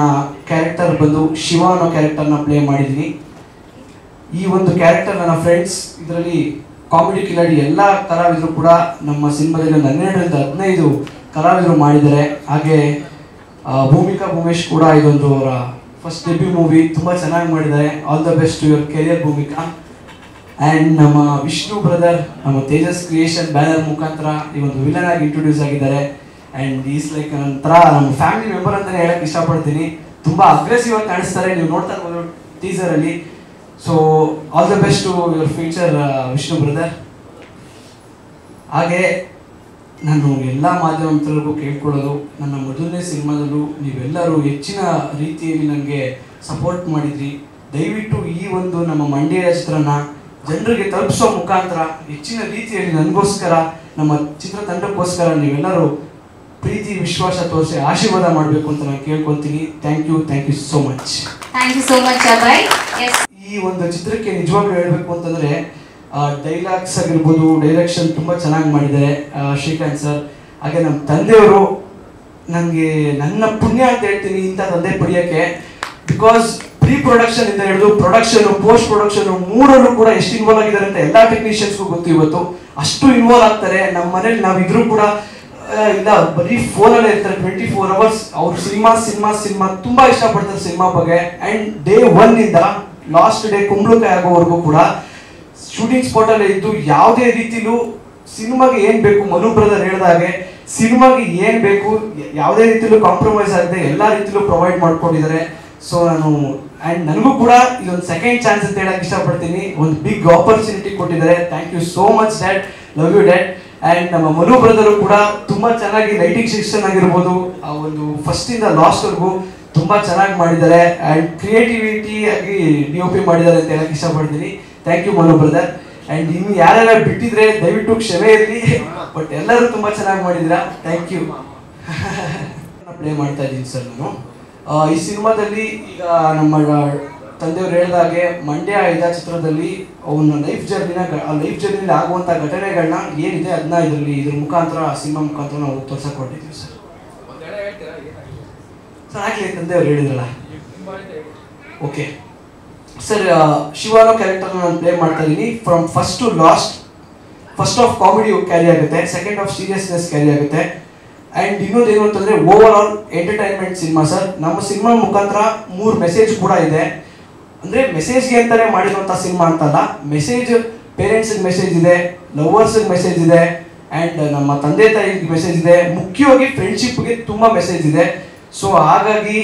ಕ್ಯಾರೆಕ್ಟರ್ ಬಂದು ಶಿವ ಅನ್ನೋ ಕ್ಯಾರೆಕ್ಟರ್ನ ಪ್ಲೇ ಮಾಡಿದ್ದೀನಿ ಈ ಒಂದು ಕ್ಯಾರೆಕ್ಟರ್ ನನ್ನ ಫ್ರೆಂಡ್ಸ್ ಇದರಲ್ಲಿ ಕಾಮಿಡಿ ಕಿಲಾಡಿ ಎಲ್ಲ ಕಲಾವಿದರು ಕೂಡ ನಮ್ಮ ಸಿನಿಮಾದಲ್ಲಿ ಒಂದು ಹನ್ನೆರಡರಿಂದ ಹದಿನೈದು ಕಲಾವಿದರು ಮಾಡಿದ್ದಾರೆ. ಹಾಗೆ ಭೂಮಿಕಾ ಭೂಮೇಶ್ ಕೂಡ ಇದೊಂದು ಅವರ ಫಸ್ಟ್ ಡೆಬ್ಯೂ ಮೂವಿ ತುಂಬ ಚೆನ್ನಾಗಿ ಮಾಡಿದ್ದಾರೆ. All the best your career Bhoomika. And ನಮ್ಮ ವಿಷ್ಣು ಬ್ರದರ್ ನಮ್ಮ ತೇಜಸ್ ಕ್ರಿಯೇಷನ್ ಬ್ಯಾನರ್ ಮುಖಾಂತರ ಈ ಒಂದು ವಿಲನ್ ಆಗಿ ಇಂಟ್ರೊಡ್ಯೂಸ್ ಆಗಿದ್ದಾರೆ. ಆ್ಯಂಡ್ ಈಸ್ ಲೈಕ್ ಒಂಥರ ನಮ್ಮ ಫ್ಯಾಮಿಲಿ ಮೆಂಬರ್ ಅಂತಲೇ ಹೇಳಕ್ಕೆ ಇಷ್ಟಪಡ್ತೀನಿ. ತುಂಬ ಅಗ್ರೆಸಿವ್ ಆಗಿ ಕಾಣಿಸ್ತಾರೆ. ನೀವು ನೋಡ್ತಾ ಇರ್ಬೋದು ಟೀಸರಲ್ಲಿ so all the best to your future Vishnu brother ಹಾಗೆ ನಾನು ಎಲ್ಲ ಮಾಧ್ಯಮ ಮಿತ್ರರಿಗೂ ಕೇಳ್ಕೊಳ್ಳೋದು, ನನ್ನ ಮೊದಲನೇ ಸಿನಿಮಾದಲ್ಲೂ ನೀವೆಲ್ಲರೂ ಹೆಚ್ಚಿನ ರೀತಿಯಲ್ಲಿ ನನಗೆ ಸಪೋರ್ಟ್ ಮಾಡಿದ್ರಿ. ದಯವಿಟ್ಟು ಈ ಒಂದು ನಮ್ಮ ಮಂಡ್ಯ ಚಿತ್ರನ ಜನರಿಗೆ ತಲುಪಿಸೋ ಮುಖಾಂತರ ಹೆಚ್ಚಿನ ರೀತಿಯಲ್ಲಿ ನನಗೋಸ್ಕರ, ನಮ್ಮ ಚಿತ್ರತಂಡಕ್ಕೋಸ್ಕರ ನೀವೆಲ್ಲರೂ ಪ್ರೀತಿ ವಿಶ್ವಾಸ ತೋರಿಸಿ ಆಶೀರ್ವಾದ ಮಾಡಬೇಕು ಅಂತ ನಾನು ಕೇಳ್ಕೊತೀನಿ. Thank you thank you so much
thank you so much Abhay
ಈ ಒಂದು ಚಿತ್ರಕ್ಕೆ ನಿಜವಾಗ್ಲೂ ಹೇಳಬೇಕು ಅಂತಂದ್ರೆ ಡೈಲಾಗ್ಸ್ ಆಗಿರ್ಬೋದು ಡೈರೆಕ್ಷನ್ ತುಂಬ ಚೆನ್ನಾಗಿ ಮಾಡಿದ್ದಾರೆ ಶ್ರೀಕಾಂತ್ ಸರ್. ಹಾಗೆ ನಮ್ಮ ತಂದೆಯವರು ನನಗೆ ನನ್ನ ಪುಣ್ಯ ಅಂತ ಹೇಳ್ತೀನಿ ಇಂಥ ತಂದೆ ಪಡೆಯೋಕ್ಕೆ. ಬಿಕಾಸ್ ಪ್ರೀ ಪ್ರೊಡಕ್ಷನ್ ಇಂದ ಹಿಡಿದು ಪ್ರೊಡಕ್ಷನ್ ಪೋಸ್ಟ್ ಪ್ರೊಡಕ್ಷನ್ ಮೂರಲ್ಲೂ ಕೂಡ ಎಷ್ಟು ಇನ್ವಾಲ್ವ್ ಆಗಿದ್ದಾರೆ ಅಂತ ಎಲ್ಲ ಟೆಕ್ನಿಷಿಯನ್ಸ್ಗೂ ಗೊತ್ತು ಇವತ್ತು. ಅಷ್ಟು ಇನ್ವಾಲ್ವ್ ಆಗ್ತಾರೆ. ನಮ್ಮ ಮನೇಲಿ ನಾವಿದ್ರು ಕೂಡ ಇಲ್ಲ, ಬರೀ ಫೋನಲ್ಲೇ ಇರ್ತಾರೆ ಟ್ವೆಂಟಿ ಫೋರ್ ಅವರ್ಸ್ ಅವ್ರು ಸಿನಿಮಾ ಸಿನಿಮಾ ಸಿನಿಮಾ ತುಂಬಾ ಇಷ್ಟಪಡ್ತಾರೆ ಸಿನಿಮಾ ಬಗ್ಗೆ. ಅಂಡ್ ಡೇ ಒನ್ನಿಂದ ಲಾಸ್ಟ್ ಡೇ ಕುಂಬಳಕಾಯಿ ಆಗೋವರೆಗೂ ಕೂಡ ಶೂಟಿಂಗ್ ಸ್ಪಾಟ್ ಅಲ್ಲೇ ಇದ್ದು ಯಾವುದೇ ರೀತಿಲೂ ಸಿನಿಮಾಗೆ ಏನ್ ಬೇಕು, ಮನು ಬ್ರದರ್ ಹೇಳಿದ ಹಾಗೆ ಸಿನಿಮಾಗೆ ಏನ್ ಬೇಕು ಯಾವುದೇ ರೀತಿಲೂ ಕಾಂಪ್ರಮೈಸ್ ಆಗದೆ ಎಲ್ಲಾ ರೀತಿಲೂ ಪ್ರೊವೈಡ್ ಮಾಡ್ಕೊಂಡಿದ್ದಾರೆ. ಸೊ ನಾನು ಅಂಡ್ ನನಗೂ ಕೂಡ ಇದೊಂದು ಸೆಕೆಂಡ್ ಚಾನ್ಸ್ ಅಂತ ಹೇಳಕ್ಕೆ ಇಷ್ಟಪಡ್ತೀನಿ. ಒಂದು ಬಿಗ್ ಆಪರ್ಚುನಿಟಿ ಕೊಟ್ಟಿದ್ದಾರೆ. Thank you so much dad love you dad and ನಮ್ಮ ಮನು ಬ್ರದರು ಕೂಡ ತುಂಬಾ ಚೆನ್ನಾಗಿ ಲೈಟಿಂಗ್ ಸೆಕ್ಷನ್ ಆಗಿರ್ಬೋದು. ಆ ಒಂದು ಫಸ್ಟ್ ಇಂದ ಲಾಸ್ಟ್ ವರ್ಗೂ ತುಂಬಾ ಚೆನ್ನಾಗಿ ಮಾಡಿದ್ದಾರೆ. ಅಂಡ್ ಕ್ರಿಯೇಟಿವಿಟಿ ಆಗಿ ಡಿ ಒ ಪಿ ಮಾಡಿದ್ದಾರೆ ಅಂತ ಹೇಳಕ್ ಇಷ್ಟಪಡ್ತೀನಿ. Thank you Manu brother and ಇನ್ನು ಯಾರ್ಯಾರ ಬಿಟ್ಟಿದ್ರೆ ದಯವಿಟ್ಟು ಕ್ಷಮೆ ಇರಲಿ. ಬಟ್ ಎಲ್ಲರೂ ತುಂಬಾ ಚೆನ್ನಾಗಿ ಮಾಡಿದ್ದೀರಾ? ಥ್ಯಾಂಕ್ ಯು ಪ್ಲೇ ಮಾಡ್ತಾ ಇದ್ದೀನಿ ಸರ್ ನಾನು. ಈ ಸಿನಿಮಾದಲ್ಲಿ ಈಗ ನಮ್ಮ ತಂದೆಯವರು ಹೇಳಿದ ಹಾಗೆ ಮಂಡ್ಯ ಐದಾ ಚಿತ್ರದಲ್ಲಿ ಅವನ ಲೈಫ್ ಜರ್ನಿನ ಆ ಲೈಫ್ ಜರ್ನಿಲಿ ಆಗುವಂಥ ಘಟನೆಗಳನ್ನ ಏನಿದೆ ಅದನ್ನ ಇದರಲ್ಲಿ ಇದ್ರ ಮುಖಾಂತರ ಸಿನಿಮಾ ಮುಖಾಂತರ ನಾವು ತೋರ್ಸಕ್ ಹೊರಟಿದ್ದೀವಿ ಸರ್ ಸರ್ ಆಗ್ಲಿ ತಂದೆಯವ್ರು ಹೇಳಿದ್ರಲ್ಲ. ಓಕೆ. ಸರ್ ಶಿವಾನೋ ಕ್ಯಾರೆಕ್ಟರ್ ನಾನು ಪ್ಲೇ ಮಾಡ್ತಾ ಇದ್ದೀನಿ. From first to last first half comedy carry ಆಗುತ್ತೆ ಸೆಕೆಂಡ್ ಆಫ್ ಸೀರಿಯಸ್ನೆಸ್ ಕ್ಯಾರಿ ಆಗುತ್ತೆ. ಆ್ಯಂಡ್ ಇನ್ನೊಂದು ಏನು ಅಂತಂದರೆ over all entertainment cinema sir ನಮ್ಮ ಸಿನಿಮಾ ಮುಖಾಂತರ ಮೂರು ಮೆಸೇಜ್ ಕೂಡ ಇದೆ. ಅಂದ್ರೆ ಮೆಸೇಜ್ಗೆ ಅಂತಾನೆ ಮಾಡಿರುವಂಥ ಸಿನಿಮಾ ಅಂತಲ್ಲ ಮೆಸೇಜ್ ಪೇರೆಂಟ್ಸ್ ಮೆಸೇಜ್ ಇದೆ ಲವರ್ಸ್ ಮೆಸೇಜ್ ಇದೆ ಆ್ಯಂಡ್ ನಮ್ಮ ತಂದೆ ತಾಯಿಗೆ ಮೆಸೇಜ್ ಇದೆ, ಮುಖ್ಯವಾಗಿ ಫ್ರೆಂಡ್ಶಿಪ್ಗೆ ತುಂಬ ಮೆಸೇಜ್ ಇದೆ. ಸೊ ಹಾಗಾಗಿ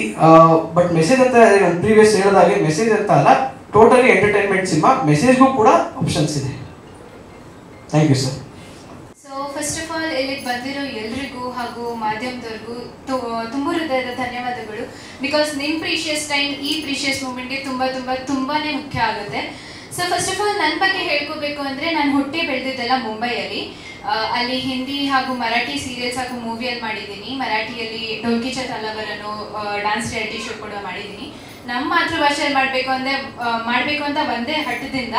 ಬಟ್ ಮೆಸೇಜ್ ಅಂತ ಪ್ರೀವಿಯಸ್ ಹೇಳಿದಾಗೆ ಮೆಸೇಜ್ ಅಂತ ಅಲ್ಲ ಟೋಟಲಿ ಎಂಟರ್ಟೈನ್ಮೆಂಟ್ ಸಿನಿಮಾ ಮೆಸೇಜ್ಗೂ ಕೂಡ ಆಪ್ಷನ್ಸ್ ಇದೆ. Thank you sir
so first of all ಇಲ್ಲಿಗೆ ಬಂದಿರೋ ಎಲ್ರಿಗೂ ಹಾಗೂ ಮಾಧ್ಯಮದವ್ರಿಗೂ ತುಂಬ ಹೃದಯದ ಧನ್ಯವಾದಗಳು. ಬಿಕಾಸ್ ನಿಮ್ಮ ಪ್ರೀಶಿಯಸ್ ಟೈಮ್ ಈ ಪ್ರೀಶಿಯಸ್ ಮೂಮೆಂಟ್ಗೆ ತುಂಬ ತುಂಬ, ತುಂಬಾನೇ ಮುಖ್ಯ ಆಗುತ್ತೆ. ಸೊ ಫಸ್ಟ್ ಆಫ್ ಆಲ್ ನನ್ನ ಬಗ್ಗೆ ಹೇಳ್ಕೋಬೇಕು ಅಂದ್ರೆ ನಾನು ಹುಟ್ಟಿ ಬೆಳೆದಿದ್ದೆಲ್ಲ ಮುಂಬೈಯಲ್ಲಿ. ಅಲ್ಲಿ ಹಿಂದಿ ಹಾಗೂ ಮರಾಠಿ ಸೀರಿಯಲ್ಸ್ ಹಾಗೂ ಮೂವಿಯಲ್ಲಿ ಮಾಡಿದ್ದೀನಿ. ಮರಾಠಿಯಲ್ಲಿ ಡೊಂಕಿ ಚಲವರನ್ನು ಡ್ಯಾನ್ಸ್ ರಿಯಾಲಿಟಿ ಶೋ ಕೂಡ ಮಾಡಿದ್ದೀನಿ. ನಮ್ಮ ಮಾತೃಭಾಷೆಯಲ್ಲಿ ಮಾಡಬೇಕು ಅಂದರೆ ಮಾಡಬೇಕು ಅಂತ ಒಂದೇ ಹಠದಿಂದ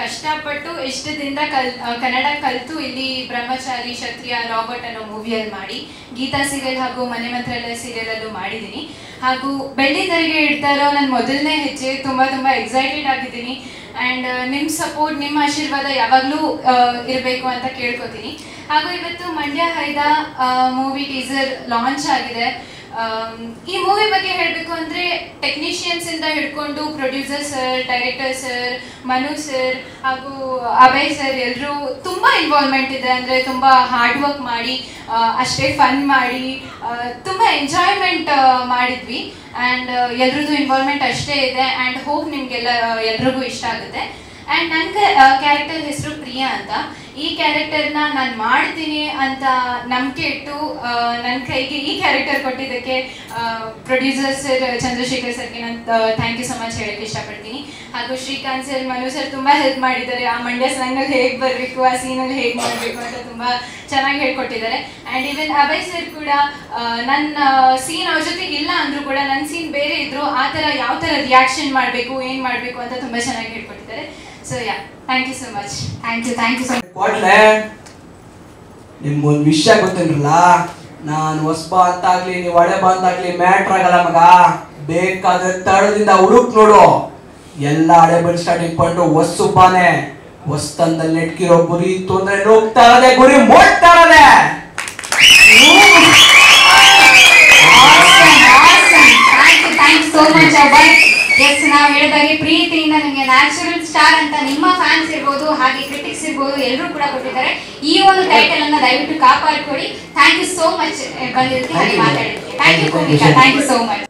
ಕಷ್ಟಪಟ್ಟು ಇಷ್ಟದಿಂದ ಕಲ್ ಆ, ಕನ್ನಡ ಕಲಿತು ಇಲ್ಲಿ ಬ್ರಹ್ಮಚಾರಿ ಕ್ಷತ್ರಿಯ ರಾಬರ್ಟ್ ಅನ್ನೋ ಮೂವಿಯಲ್ಲಿ ಮಾಡಿ ಗೀತಾ ಸೀರಿಯಲ್ ಹಾಗೂ ಮನೆ ಮಂತ್ರಾಲಯ ಸೀರಿಯಲಲ್ಲೂ ಮಾಡಿದ್ದೀನಿ. ಹಾಗೂ ಬೆಳ್ಳಿದರಿಗೆ ಇಡ್ತಾ ಇರೋ ನನ್ನ ಮೊದಲನೇ ಹೆಜ್ಜೆ ತುಂಬ ತುಂಬ ಎಕ್ಸೈಟೆಡ್ ಆಗಿದ್ದೀನಿ. ಆ್ಯಂಡ್ ನಿಮ್ಮ ಸಪೋರ್ಟ್ ನಿಮ್ಮ ಆಶೀರ್ವಾದ ಯಾವಾಗಲೂ ಇರಬೇಕು ಅಂತ ಕೇಳ್ಕೊತೀನಿ. ಹಾಗೂ ಇವತ್ತು Mandya Haida movie teaser launch ಆಗಿದೆ. ಈ ಮೂವಿ ಬಗ್ಗೆ ಹೇಳಬೇಕು ಅಂದರೆ ಟೆಕ್ನಿಷಿಯನ್ಸ್ ಇಂದ ಹಿಡ್ಕೊಂಡು producer sir director sir Manu sir ಹಾಗೂ ಅಭಯ್ ಸರ್ ಎಲ್ಲರೂ ತುಂಬ ಇನ್ವಾಲ್ವ್ಮೆಂಟ್ ಇದೆ ಅಂದರೆ ತುಂಬ ಹಾರ್ಡ್ ವರ್ಕ್ ಮಾಡಿ ಅಷ್ಟೇ ಫನ್ ಮಾಡಿ ತುಂಬ ಎಂಜಾಯ್ಮೆಂಟ್ ಮಾಡಿದ್ವಿ. ಆ್ಯಂಡ್ ಎಲ್ರದ್ದು ಇನ್ವಾಲ್ವ್ಮೆಂಟ್ ಅಷ್ಟೇ ಇದೆ. ಆ್ಯಂಡ್ ಹೋಪ್ ನಿಮಗೆಲ್ಲ ಎಲ್ರಿಗೂ ಇಷ್ಟ ಆಗುತ್ತೆ. ಆ್ಯಂಡ್ ನನ್ನ ಕ್ಯಾರೆಕ್ಟರ್ ಹೆಸರು ಪ್ರಿಯಾ ಅಂತ. ಈ ಕ್ಯಾರೆಕ್ಟರ್ನ ನಾನು ಮಾಡ್ತೀನಿ ಅಂತ ನಂಬಿಕೆ ಇಟ್ಟು ನನ್ನ ಕೈಗೆ ಈ ಕ್ಯಾರೆಕ್ಟರ್ ಕೊಟ್ಟಿದ್ದಕ್ಕೆ ಪ್ರೊಡ್ಯೂಸರ್ ಸರ್ ಚಂದ್ರಶೇಖರ್ ಸರ್ಗೆ ನಾನು ಥ್ಯಾಂಕ್ ಯು ಸೊ ಮಚ್ ಹೇಳಕ್ಕೆ ಇಷ್ಟಪಡ್ತೀನಿ. ಹಾಗೂ ಶ್ರೀಕಾಂತ್ ಸರ್ ಮನು ಸರ್ ತುಂಬ ಹೆಲ್ಪ್ ಮಾಡಿದ್ದಾರೆ. ಆ ಮಂಡ್ಯ ಸ್ಲ್ಯಾಂಗಲ್ಲಿ ಹೇಗೆ ಬರಬೇಕು, ಆ ಸೀನಲ್ಲಿ ಹೇಗೆ ಮಾಡಬೇಕು ಅಂತ ತುಂಬ ಚೆನ್ನಾಗಿ ಹೇಳ್ಕೊಟ್ಟಿದ್ದಾರೆ. ಆ್ಯಂಡ್ ಇವನ್ ಅಭಯ್ ಸರ್ ಕೂಡ ನನ್ನ ಸೀನ್ ಅವ್ರ ಜೊತೆ ಇಲ್ಲ ಅಂದರೂ ಕೂಡ ನನ್ನ ಸೀನ್ ಬೇರೆ ಇದ್ರು ಆ ಥರ ಯಾವ ಥರ ರಿಯಾಕ್ಷನ್ ಮಾಡಬೇಕು, ಏನು ಮಾಡಬೇಕು ಅಂತ ತುಂಬ ಚೆನ್ನಾಗಿ ಹೇಳ್ಕೊಟ್ಟಿದ್ದಾರೆ. So yeah thank you so much thank you thank you so
ಕೊಡ್ಲೆ ನಿಮ್ಗೊಂದು ವಿಷಯ ಗೊತ್ತೇನಿರಲ್ಲ? ನಾನು ಹೊಸಬ ಅಂತಾಗ್ಲಿ ನೀವು ಹಳೆ ಬಾ ಅಂತಾಗ್ಲಿ ಮ್ಯಾಟ್ರ್ ಆಗಲ್ಲ ಮಗ. ಬೇಕಾದ ತಳದಿಂದ ಹುಡುಕ್ ನೋಡು. ಎಲ್ಲ ಹಳೆ ಸ್ಟಾರ್ಟಿಂಗ್ ಪಾಯಿಂಟ್ ಹೊಸ್ಸು ಬಾನೆ. ಹೊಸ್ತಂದಲ್ಲಿ ನೆಟ್ಕಿರೋ ಗುರಿ ಇತ್ತು ಅಂದ್ರೆ ನುಗ್ತಾ ಇರೋದೆ ಗುರಿ ಮುಟ್ತಾ ಇರೋದೆ.
Thank you thank so much Abhay S ನಾವು ಹೇಳಿದಾಗೆ ಪ್ರೀತಿಯಿಂದ ನಿಮಗೆ ನ್ಯಾಚುರಲ್ ಸ್ಟಾರ್ ಅಂತ ನಿಮ್ಮ ಫ್ಯಾನ್ಸ್ ಇರ್ಬೋದು ಹಾಗೆ ಕ್ರಿಟಿಕ್ಸ್ ಇರ್ಬೋದು ಎಲ್ಲರೂ ಕೂಡ ಕೊಟ್ಟಿದ್ದಾರೆ. ಈ ಒಂದು ಟೈಟಲ್ ಅನ್ನ ದಯವಿಟ್ಟು ಕಾಪಾಡ್ಕೊಡಿ ಥ್ಯಾಂಕ್ ಯು ಸೋ ಮಚ್ ಬಂದಿದ್ದಕ್ಕೆ. ಹಾಗೆ ಮಾತಾಡಿದ್ದಕ್ಕೆ. Thank you Komika thank you so much.